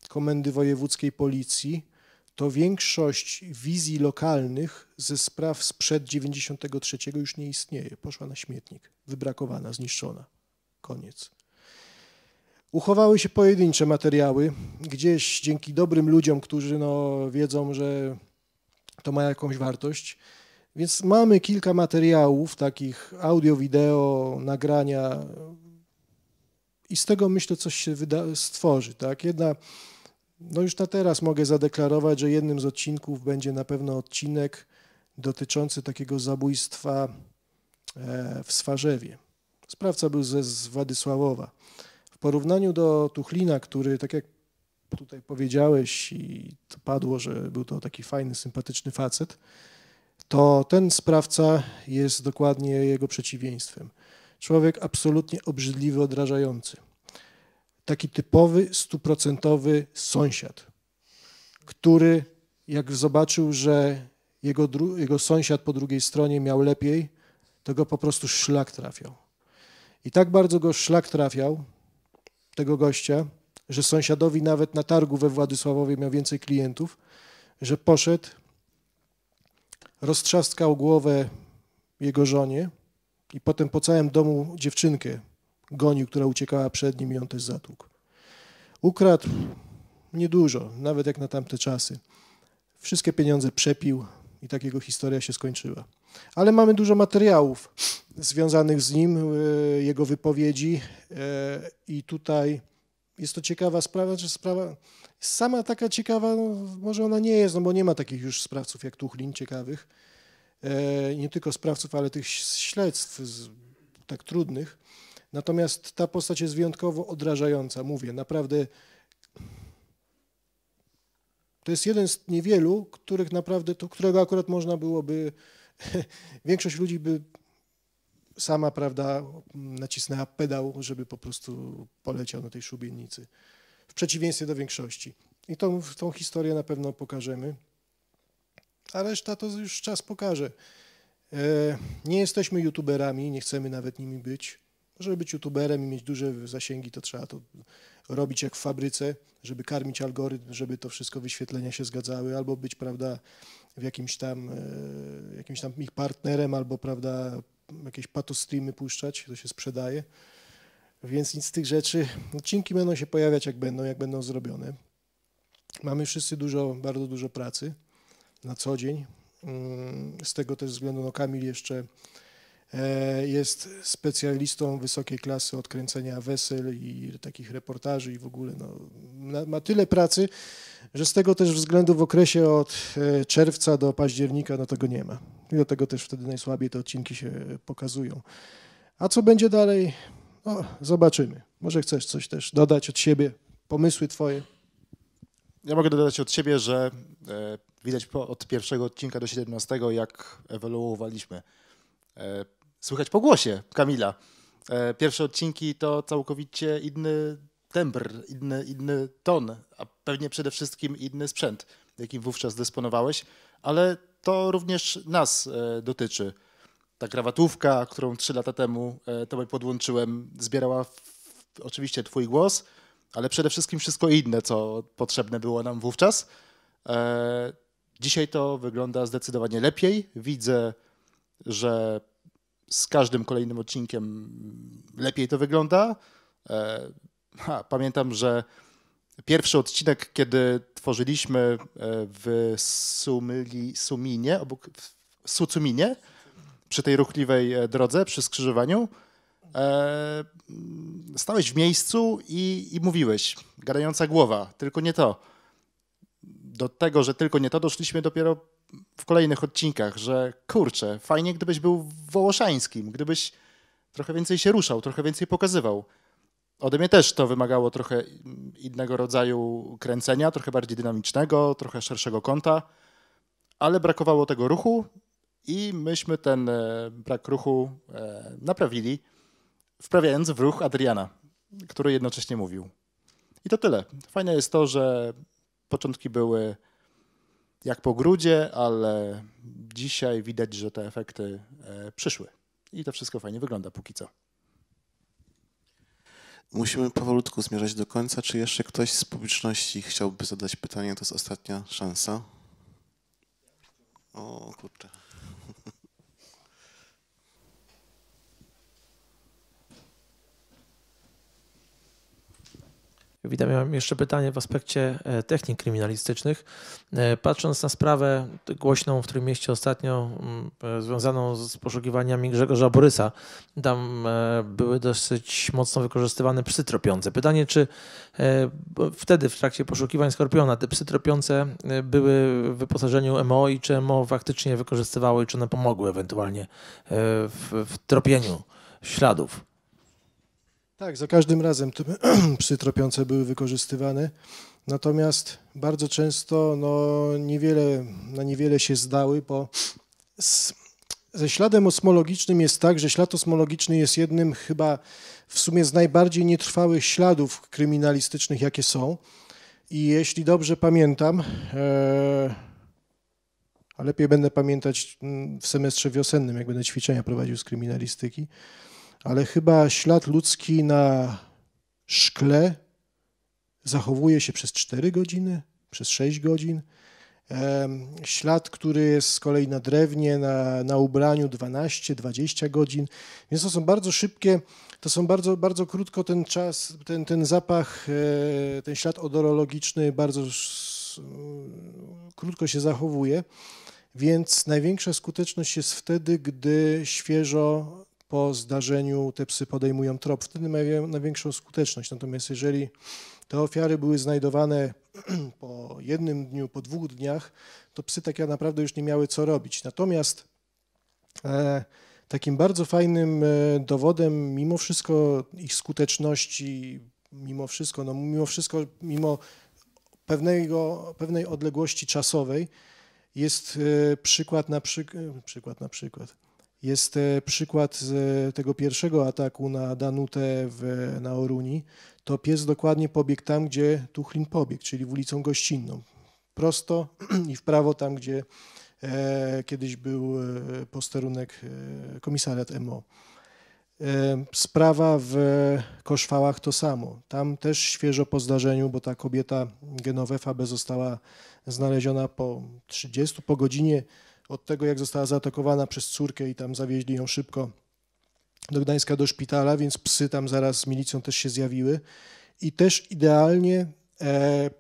Komendy Wojewódzkiej Policji, to większość wizji lokalnych ze spraw sprzed 93 już nie istnieje. Poszła na śmietnik, wybrakowana, zniszczona. Koniec. Uchowały się pojedyncze materiały, gdzieś dzięki dobrym ludziom, którzy no, wiedzą, że to ma jakąś wartość. Więc mamy kilka materiałów, takich audio, wideo, nagrania i z tego myślę coś się wyda- stworzy. Tak? Jedna no już na teraz mogę zadeklarować, że jednym z odcinków będzie na pewno odcinek dotyczący takiego zabójstwa e, w Swarzewie. Sprawca był ze z Władysławowa. Porównaniu do Tuchlina, który, tak jak tutaj powiedziałeś i to padło, że był to taki fajny, sympatyczny facet, to ten sprawca jest dokładnie jego przeciwieństwem. Człowiek absolutnie obrzydliwy, odrażający taki typowy, stuprocentowy sąsiad, który jak zobaczył, że jego, jego sąsiad po drugiej stronie miał lepiej, to go po prostu szlak trafiał. I tak bardzo go szlak trafiał, tego gościa, że sąsiadowi nawet na targu we Władysławowie miał więcej klientów, że poszedł, roztrzaskał głowę jego żonie i potem po całym domu dziewczynkę gonił, która uciekała przed nim i on też zatłukł. Ukradł niedużo, nawet jak na tamte czasy. Wszystkie pieniądze przepił i takiego historia się skończyła. Ale mamy dużo materiałów związanych z nim, e, jego wypowiedzi e, i tutaj jest to ciekawa sprawa, że sprawa sama taka ciekawa, no, może ona nie jest, no bo nie ma takich już sprawców jak Tuchlin ciekawych, e, nie tylko sprawców, ale tych śledztw tak trudnych. Natomiast ta postać jest wyjątkowo odrażająca, mówię, naprawdę. To jest jeden z niewielu, których naprawdę, którego akurat można byłoby, (laughs) większość ludzi by sama, prawda, nacisnęła pedał, żeby po prostu poleciał na tej szubienicy. W przeciwieństwie do większości. I tą, tą historię na pewno pokażemy. A reszta to już czas pokaże. E, nie jesteśmy youtuberami, nie chcemy nawet nimi być. Żeby być youtuberem i mieć duże zasięgi, to trzeba to robić jak w fabryce, żeby karmić algorytm, żeby to wszystko wyświetlenia się zgadzały, albo być, prawda, w jakimś tam, e, jakimś tam ich partnerem, albo, prawda, jakieś patostreamy puszczać, to się sprzedaje. Więc nic z tych rzeczy, odcinki będą się pojawiać jak będą, jak będą zrobione. Mamy wszyscy dużo, bardzo dużo pracy na co dzień. Mm, z tego też względu, no Kamil jeszcze jest specjalistą wysokiej klasy od kręcenia wesel i takich reportaży i w ogóle no, ma tyle pracy, że z tego też względu w okresie od e, czerwca do października no tego nie ma. I dlatego też wtedy najsłabiej te odcinki się pokazują. A co będzie dalej? No, zobaczymy. Może chcesz coś też dodać od siebie, pomysły twoje? Ja mogę dodać od siebie, że e, widać od pierwszego odcinka do 17, jak ewoluowaliśmy. E, słychać po głosie Kamila. E, pierwsze odcinki to całkowicie inny tembr, inny, inny ton, a pewnie przede wszystkim inny sprzęt, jakim wówczas dysponowałeś, ale to również nas e, dotyczy. Ta krawatówka, którą trzy lata temu tobie podłączyłem, zbierała w, oczywiście twój głos, ale przede wszystkim wszystko inne, co potrzebne było nam wówczas. E, dzisiaj to wygląda zdecydowanie lepiej. Widzę, że z każdym kolejnym odcinkiem lepiej to wygląda. E, ha, pamiętam, że pierwszy odcinek, kiedy tworzyliśmy e, w Sumili, Suminie, obok, w Sucuminie, przy tej ruchliwej e, drodze, przy skrzyżowaniu, e, stałeś w miejscu i, i mówiłeś, gadająca głowa, tylko nie to. Do tego, że tylko nie to, doszliśmy dopiero w kolejnych odcinkach, że kurczę, fajnie gdybyś był wołoszańskim, gdybyś trochę więcej się ruszał, trochę więcej pokazywał. Ode mnie też to wymagało trochę innego rodzaju kręcenia, trochę bardziej dynamicznego, trochę szerszego kąta, ale brakowało tego ruchu i myśmy ten e, brak ruchu e, naprawili, wprawiając w ruch Adriana, który jednocześnie mówił. I to tyle. Fajne jest to, że początki były jak po grudzie, ale dzisiaj widać, że te efekty e, przyszły. I to wszystko fajnie wygląda póki co. Musimy powolutku zmierzać do końca. Czy jeszcze ktoś z publiczności chciałby zadać pytanie? To jest ostatnia szansa. O kurczę. Witam, ja mam jeszcze pytanie w aspekcie e, technik kryminalistycznych. E, patrząc na sprawę głośną w którym mieście ostatnio, mm, e, związaną z poszukiwaniami Grzegorza Borysa, tam były dosyć mocno wykorzystywane psy tropiące. Pytanie, czy wtedy w trakcie poszukiwań Skorpiona te psy tropiące były w wyposażeniu MO i czy MO faktycznie wykorzystywało i czy one pomogły ewentualnie w, w tropieniu śladów? Tak, za każdym razem te (clears throat) psy tropiące były wykorzystywane, natomiast bardzo często no, niewiele, na niewiele się zdały, bo z, ze śladem osmologicznym jest tak, że ślad osmologiczny jest jednym chyba w sumie z najbardziej nietrwałych śladów kryminalistycznych, jakie są. I jeśli dobrze pamiętam, e, a lepiej będę pamiętać mm, w semestrze wiosennym, jak będę ćwiczenia prowadził z kryminalistyki, ale chyba ślad ludzki na szkle zachowuje się przez 4 godziny, przez 6 godzin. Ślad, który jest z kolei na drewnie, na, na ubraniu 12-20 godzin. Więc to są bardzo szybkie, to są bardzo, bardzo krótko ten czas, ten, ten zapach, e, ten ślad odorologiczny bardzo krótko się zachowuje. Więc największa skuteczność jest wtedy, gdy świeżo po zdarzeniu te psy podejmują trop. Wtedy mają największą skuteczność. Natomiast jeżeli te ofiary były znajdowane (clears throat) po jednym dniu, po dwóch dniach, to psy takie naprawdę już nie miały co robić. Natomiast e, takim bardzo fajnym e, dowodem, mimo wszystko ich skuteczności, mimo wszystko, no mimo wszystko, mimo pewnego, pewnej odległości czasowej, jest e, przykład na przy, przykład na przykład jest e, przykład e, tego pierwszego ataku na Danutę w, na Oruni. To pies dokładnie pobiegł tam, gdzie Tuchlin pobiegł, czyli w ulicą Gościnną. Prosto (clears throat) i w prawo tam, gdzie e, kiedyś był e, posterunek komisariat MO. E, sprawa w Koszwałach to samo. Tam też świeżo po zdarzeniu, bo ta kobieta Genovefa została znaleziona po 30, po godzinie od tego, jak została zaatakowana przez córkę i tam zawieźli ją szybko do Gdańska do szpitala, więc psy tam zaraz z milicją też się zjawiły i też idealnie e,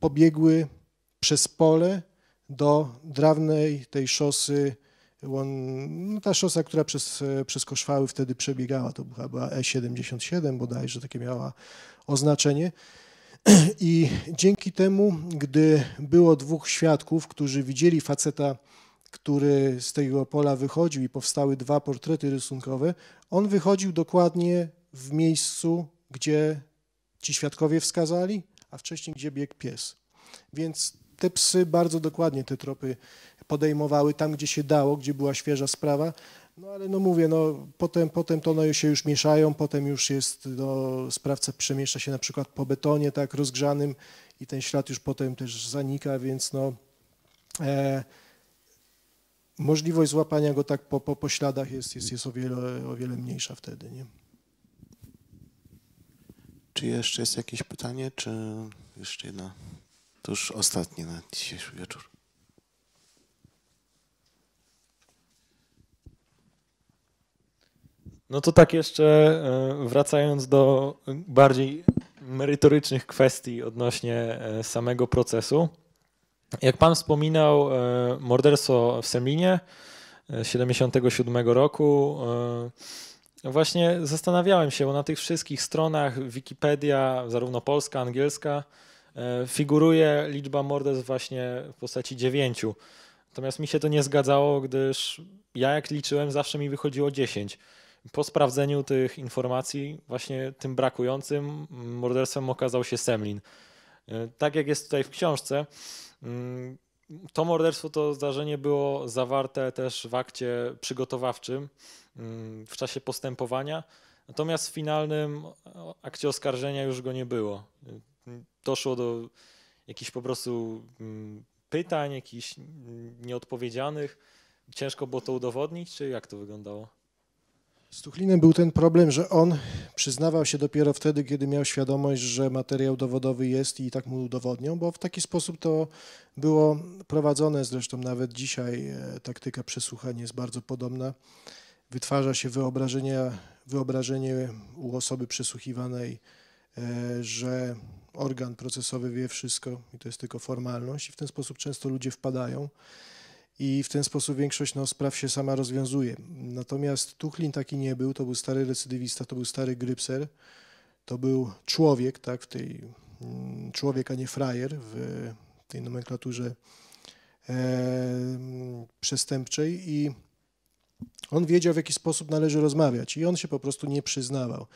pobiegły przez pole do drawnej tej szosy, no ta szosa, która przez, e, przez Koszwały wtedy przebiegała, to była E77 bodajże, takie miała oznaczenie. (clears throat) I dzięki temu, gdy było dwóch świadków, którzy widzieli faceta który z tego pola wychodził i powstały dwa portrety rysunkowe, on wychodził dokładnie w miejscu, gdzie ci świadkowie wskazali, a wcześniej gdzie biegł pies. Więc te psy bardzo dokładnie te tropy podejmowały tam, gdzie się dało, gdzie była świeża sprawa. No ale no mówię, no potem, potem to no, się już mieszają, potem już jest, no, sprawca przemieszcza się na przykład po betonie tak rozgrzanym i ten ślad już potem też zanika, więc no e, możliwość złapania go tak po, po, po śladach jest, jest, jest o, wiele, o wiele mniejsza wtedy. Nie? Czy jeszcze jest jakieś pytanie, czy jeszcze jedna? To już ostatnie na dzisiejszy wieczór. No to tak jeszcze e, wracając do bardziej merytorycznych kwestii odnośnie e, samego procesu. Jak pan wspominał, e, morderstwo w Semlinie 77 roku. Właśnie zastanawiałem się, bo na tych wszystkich stronach Wikipedia, zarówno polska, angielska, figuruje liczba morderstw właśnie w postaci dziewięciu. Natomiast mi się to nie zgadzało, gdyż ja jak liczyłem, zawsze mi wychodziło 10 po sprawdzeniu tych informacji, właśnie tym brakującym morderstwem okazał się Semlin. E, tak jak jest tutaj w książce, to morderstwo, to zdarzenie było zawarte też w akcie przygotowawczym mm, w czasie postępowania, natomiast w finalnym akcie oskarżenia już go nie było. Doszło do jakichś po prostu mm, pytań, jakichś nieodpowiedzianych. Ciężko było to udowodnić, czy jak to wyglądało? Z Tuchlinem był ten problem, że on przyznawał się dopiero wtedy, kiedy miał świadomość, że materiał dowodowy jest i tak mu udowodnią, bo w taki sposób to było prowadzone. Zresztą nawet dzisiaj e, taktyka przesłuchań jest bardzo podobna. Wytwarza się wyobrażenie, wyobrażenie u osoby przesłuchiwanej, e, że organ procesowy wie wszystko i to jest tylko formalność i w ten sposób często ludzie wpadają i w ten sposób większość no, spraw się sama rozwiązuje. Natomiast Tuchlin taki nie był, to był stary recydywista, to był stary grypser, to był człowiek, tak, w tej, mm, człowiek, a nie frajer w tej nomenklaturze e, przestępczej i on wiedział, w jaki sposób należy rozmawiać i on się po prostu nie przyznawał.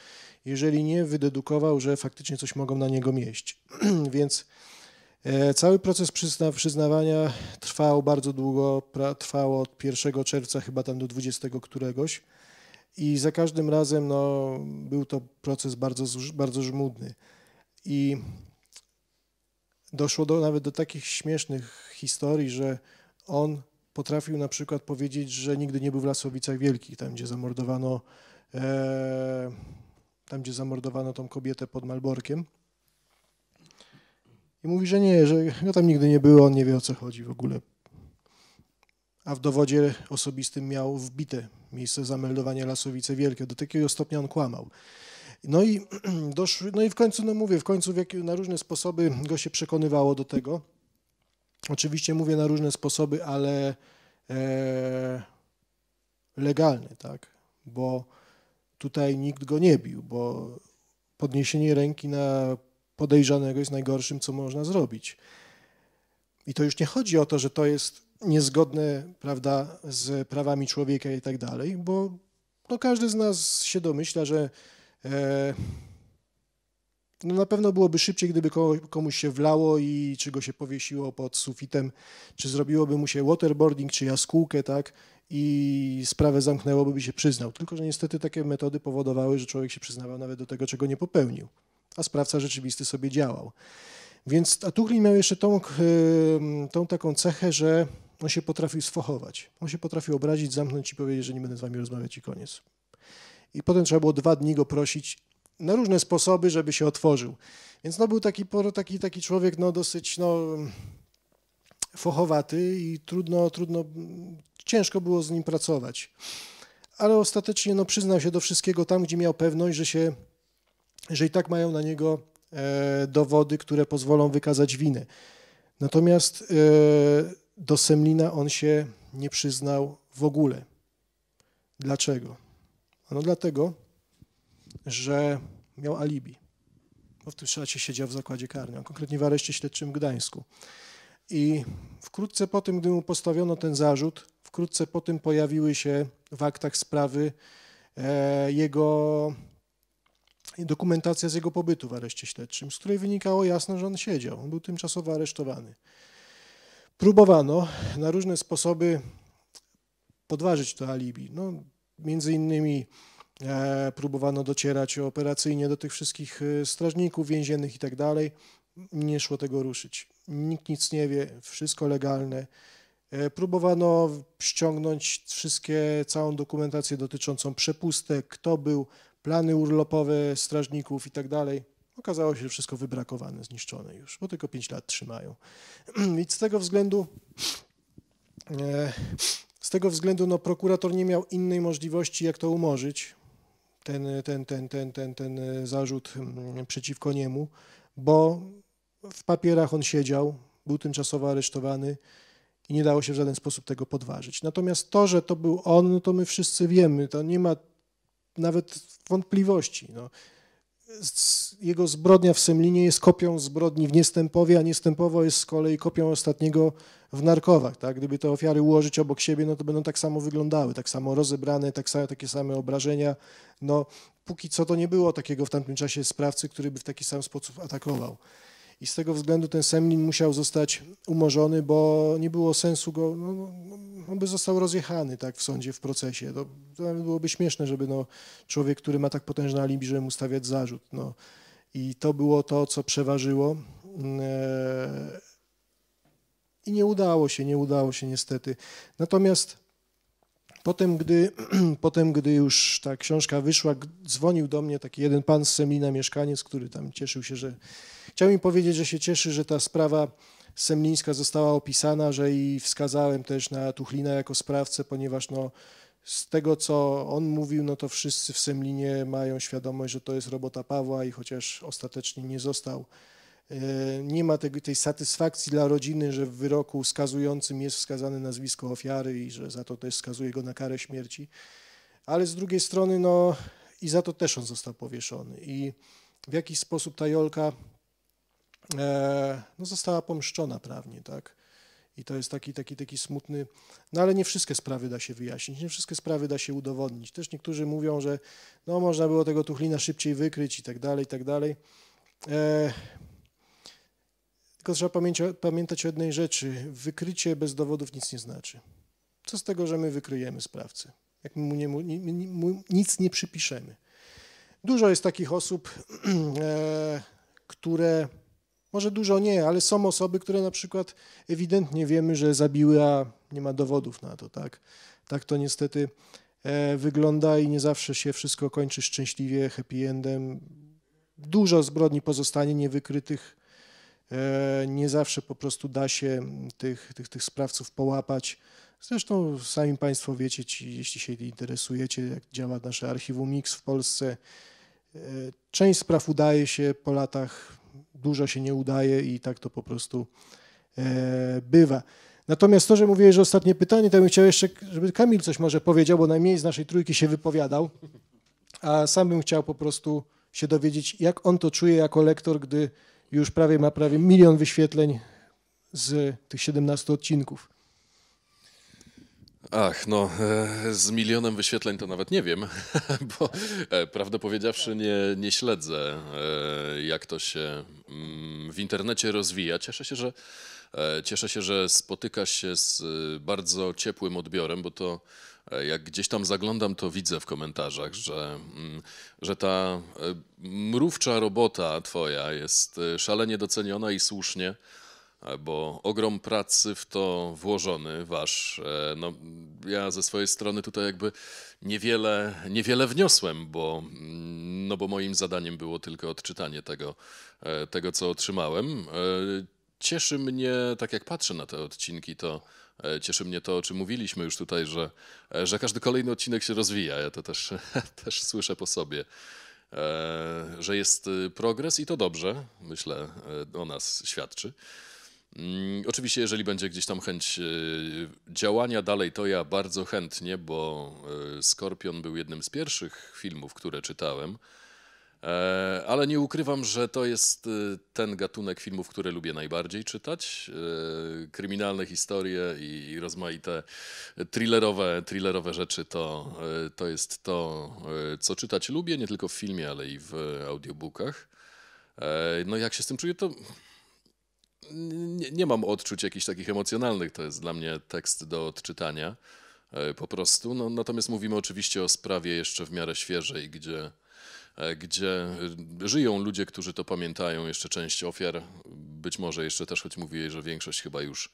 Jeżeli nie, wydedukował, że faktycznie coś mogą na niego mieść. (clears throat) Więc cały proces przyzna, przyznawania trwał bardzo długo, trwało od 1 czerwca chyba tam do 20 któregoś i za każdym razem no, był to proces bardzo, bardzo żmudny. I doszło do, nawet do takich śmiesznych historii, że on potrafił na przykład powiedzieć, że nigdy nie był w Lasowicach Wielkich, tam gdzie zamordowano, e, tam gdzie zamordowano tą kobietę pod Malborkiem i mówi, że nie, że go tam nigdy nie było, on nie wie o co chodzi w ogóle. A w dowodzie osobistym miał wbite miejsce zameldowania Lasowice Wielkie. Do takiego stopnia on kłamał. No i, (clears throat) doszły, no i w końcu, no mówię, w końcu w jak, na różne sposoby go się przekonywało do tego. Oczywiście mówię na różne sposoby, ale e, legalne, tak? Bo tutaj nikt go nie bił, bo podniesienie ręki na podejrzanego jest najgorszym, co można zrobić. I to już nie chodzi o to, że to jest niezgodne prawda, z prawami człowieka i tak dalej, bo no, każdy z nas się domyśla, że e, no, na pewno byłoby szybciej, gdyby komuś się wlało i czy go się powiesiło pod sufitem, czy zrobiłoby mu się waterboarding, czy jaskółkę, tak, i sprawę zamknęłoby, by się przyznał. Tylko, że niestety takie metody powodowały, że człowiek się przyznawał nawet do tego, czego nie popełnił a sprawca rzeczywisty sobie działał. Więc Tuchlin miał jeszcze tą, tą taką cechę, że on się potrafił sfochować. On się potrafił obrazić, zamknąć i powiedzieć, że nie będę z wami rozmawiać i koniec. I potem trzeba było dwa dni go prosić na różne sposoby, żeby się otworzył. Więc no, był taki, taki, taki człowiek no, dosyć no, fochowaty i trudno, trudno, ciężko było z nim pracować. Ale ostatecznie no, przyznał się do wszystkiego tam, gdzie miał pewność, że się że i tak mają na niego e, dowody, które pozwolą wykazać winę. Natomiast e, do Semlina on się nie przyznał w ogóle. Dlaczego? No dlatego, że miał alibi. Bo w tym czasie siedział w zakładzie karnym, konkretnie w areszcie śledczym w Gdańsku. I wkrótce po tym, gdy mu postawiono ten zarzut, wkrótce po tym pojawiły się w aktach sprawy e, jego dokumentacja z jego pobytu w areszcie śledczym, z której wynikało jasno, że on siedział. On był tymczasowo aresztowany. Próbowano na różne sposoby podważyć to alibi. No, między innymi e, próbowano docierać operacyjnie do tych wszystkich e, strażników więziennych i tak dalej. Nie szło tego ruszyć. Nikt nic nie wie, wszystko legalne. E, próbowano ściągnąć wszystkie, całą dokumentację dotyczącą przepustek, kto był, plany urlopowe strażników i tak dalej. Okazało się, że wszystko wybrakowane, zniszczone już, bo tylko 5 lat trzymają. (clears throat) I z tego względu, e, z tego względu no, prokurator nie miał innej możliwości, jak to umorzyć, ten, ten, ten, ten, ten, ten zarzut mm, przeciwko niemu, bo w papierach on siedział, był tymczasowo aresztowany i nie dało się w żaden sposób tego podważyć. Natomiast to, że to był on, no to my wszyscy wiemy, to nie ma nawet wątpliwości. No. Jego zbrodnia w Semlinie jest kopią zbrodni w Niestępowie, a Niestępowo jest z kolei kopią ostatniego w Narkowach. Tak? Gdyby te ofiary ułożyć obok siebie, no to będą tak samo wyglądały, tak samo rozebrane, tak takie same obrażenia. No, póki co to nie było takiego w tamtym czasie sprawcy, który by w taki sam sposób atakował i z tego względu ten Semlin musiał zostać umorzony, bo nie było sensu go, no, no, on by został rozjechany tak w sądzie, w procesie. To, to byłoby śmieszne, żeby no, człowiek, który ma tak potężne alibi, żeby mu stawiać zarzut. No. I to było to, co przeważyło. E, I nie udało się, nie udało się niestety. Natomiast Potem gdy, (clears throat) potem, gdy już ta książka wyszła, dzwonił do mnie taki jeden pan z Semlina, mieszkaniec, który tam cieszył się, że chciał mi powiedzieć, że się cieszy, że ta sprawa semlińska została opisana, że i wskazałem też na Tuchlina jako sprawcę, ponieważ no, z tego, co on mówił, no to wszyscy w Semlinie mają świadomość, że to jest robota Pawła i chociaż ostatecznie nie został nie ma tej, tej satysfakcji dla rodziny, że w wyroku skazującym jest wskazane nazwisko ofiary i że za to też skazuje go na karę śmierci. Ale z drugiej strony, no i za to też on został powieszony. I w jakiś sposób ta Jolka e, no, została pomszczona prawnie, tak? I to jest taki, taki, taki smutny, no ale nie wszystkie sprawy da się wyjaśnić, nie wszystkie sprawy da się udowodnić. Też niektórzy mówią, że no można było tego Tuchlina szybciej wykryć i tak dalej, i tak dalej. E, tylko trzeba pamiętać o jednej rzeczy. Wykrycie bez dowodów nic nie znaczy. Co z tego, że my wykryjemy sprawcę, jak mu, nie, mu nic nie przypiszemy. Dużo jest takich osób, (clears throat) e, które, może dużo nie, ale są osoby, które na przykład ewidentnie wiemy, że zabiły, a nie ma dowodów na to. Tak, tak to niestety e, wygląda i nie zawsze się wszystko kończy szczęśliwie, happy endem. Dużo zbrodni pozostanie niewykrytych nie zawsze po prostu da się tych, tych, tych sprawców połapać. Zresztą sami Państwo wiecie, ci, jeśli się interesujecie, jak działa nasze archiwum Mix w Polsce. E, część spraw udaje się po latach, dużo się nie udaje i tak to po prostu e, bywa. Natomiast to, że mówię, że ostatnie pytanie, to bym chciał jeszcze, żeby Kamil coś może powiedział, bo najmniej z naszej trójki się wypowiadał, a sam bym chciał po prostu się dowiedzieć, jak on to czuje jako lektor, gdy już prawie ma prawie milion wyświetleń z tych 17 odcinków. Ach, no, e, z milionem wyświetleń to nawet nie wiem, (laughs) bo e, prawdę powiedziawszy nie, nie śledzę, e, jak to się mm, w internecie rozwija. Cieszę się, że cieszę się, że spotyka się z bardzo ciepłym odbiorem, bo to jak gdzieś tam zaglądam, to widzę w komentarzach, że, mm, że ta e, mrówcza robota twoja jest e, szalenie doceniona i słusznie, bo ogrom pracy w to włożony wasz. No, ja ze swojej strony tutaj jakby niewiele, niewiele wniosłem, bo, mm, no bo moim zadaniem było tylko odczytanie tego, tego, co otrzymałem. Cieszy mnie, tak jak patrzę na te odcinki, to E, cieszy mnie to, o czym mówiliśmy już tutaj, że, e, że każdy kolejny odcinek się rozwija. Ja to też, (laughs) też słyszę po sobie, e, że jest progres i to dobrze, myślę, o nas świadczy. Mm, oczywiście, jeżeli będzie gdzieś tam chęć działania dalej, to ja bardzo chętnie, bo Skorpion był jednym z pierwszych filmów, które czytałem. E, ale nie ukrywam, że to jest e, ten gatunek filmów, które lubię najbardziej czytać. E, kryminalne historie i rozmaite thrillerowe, thrillerowe rzeczy to, to jest to, co czytać lubię, nie tylko w filmie, ale i w audiobookach. No jak się z tym czuję, to nie, nie mam odczuć jakichś takich emocjonalnych. To jest dla mnie tekst do odczytania po prostu. No, natomiast mówimy oczywiście o sprawie jeszcze w miarę świeżej, gdzie E, gdzie e, żyją ludzie, którzy to pamiętają, jeszcze część ofiar, być może jeszcze też, choć mówię, że większość chyba już,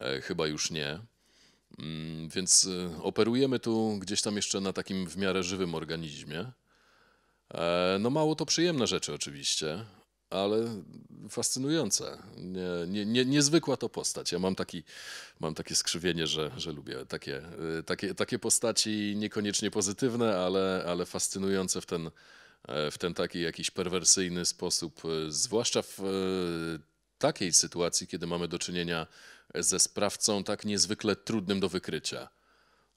e, chyba już nie. Mm, więc operujemy tu gdzieś tam jeszcze na takim w miarę żywym organizmie. No mało to przyjemne rzeczy oczywiście, ale fascynujące. Nie, nie, nie, niezwykła to postać. Ja mam, taki, mam takie skrzywienie, że, że lubię takie, y, takie, takie postaci niekoniecznie pozytywne, ale, ale fascynujące w ten, e, w ten taki jakiś perwersyjny sposób, y, zwłaszcza w e, takiej sytuacji, kiedy mamy do czynienia ze sprawcą tak niezwykle trudnym do wykrycia.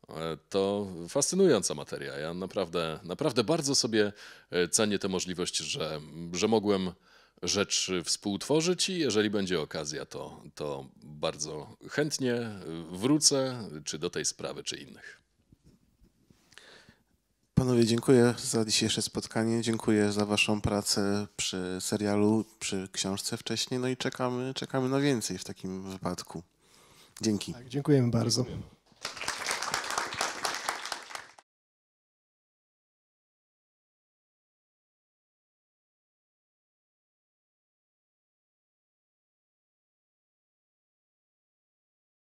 E, To fascynująca materia. Ja naprawdę, naprawdę bardzo sobie e, cenię tę możliwość, że, że mogłem rzecz współtworzyć i jeżeli będzie okazja, to, to bardzo chętnie wrócę czy do tej sprawy, czy innych. Panowie, dziękuję za dzisiejsze spotkanie. Dziękuję za Waszą pracę przy serialu, przy książce wcześniej. No i czekamy, czekamy na więcej w takim wypadku. Dzięki. Tak, dziękujemy bardzo.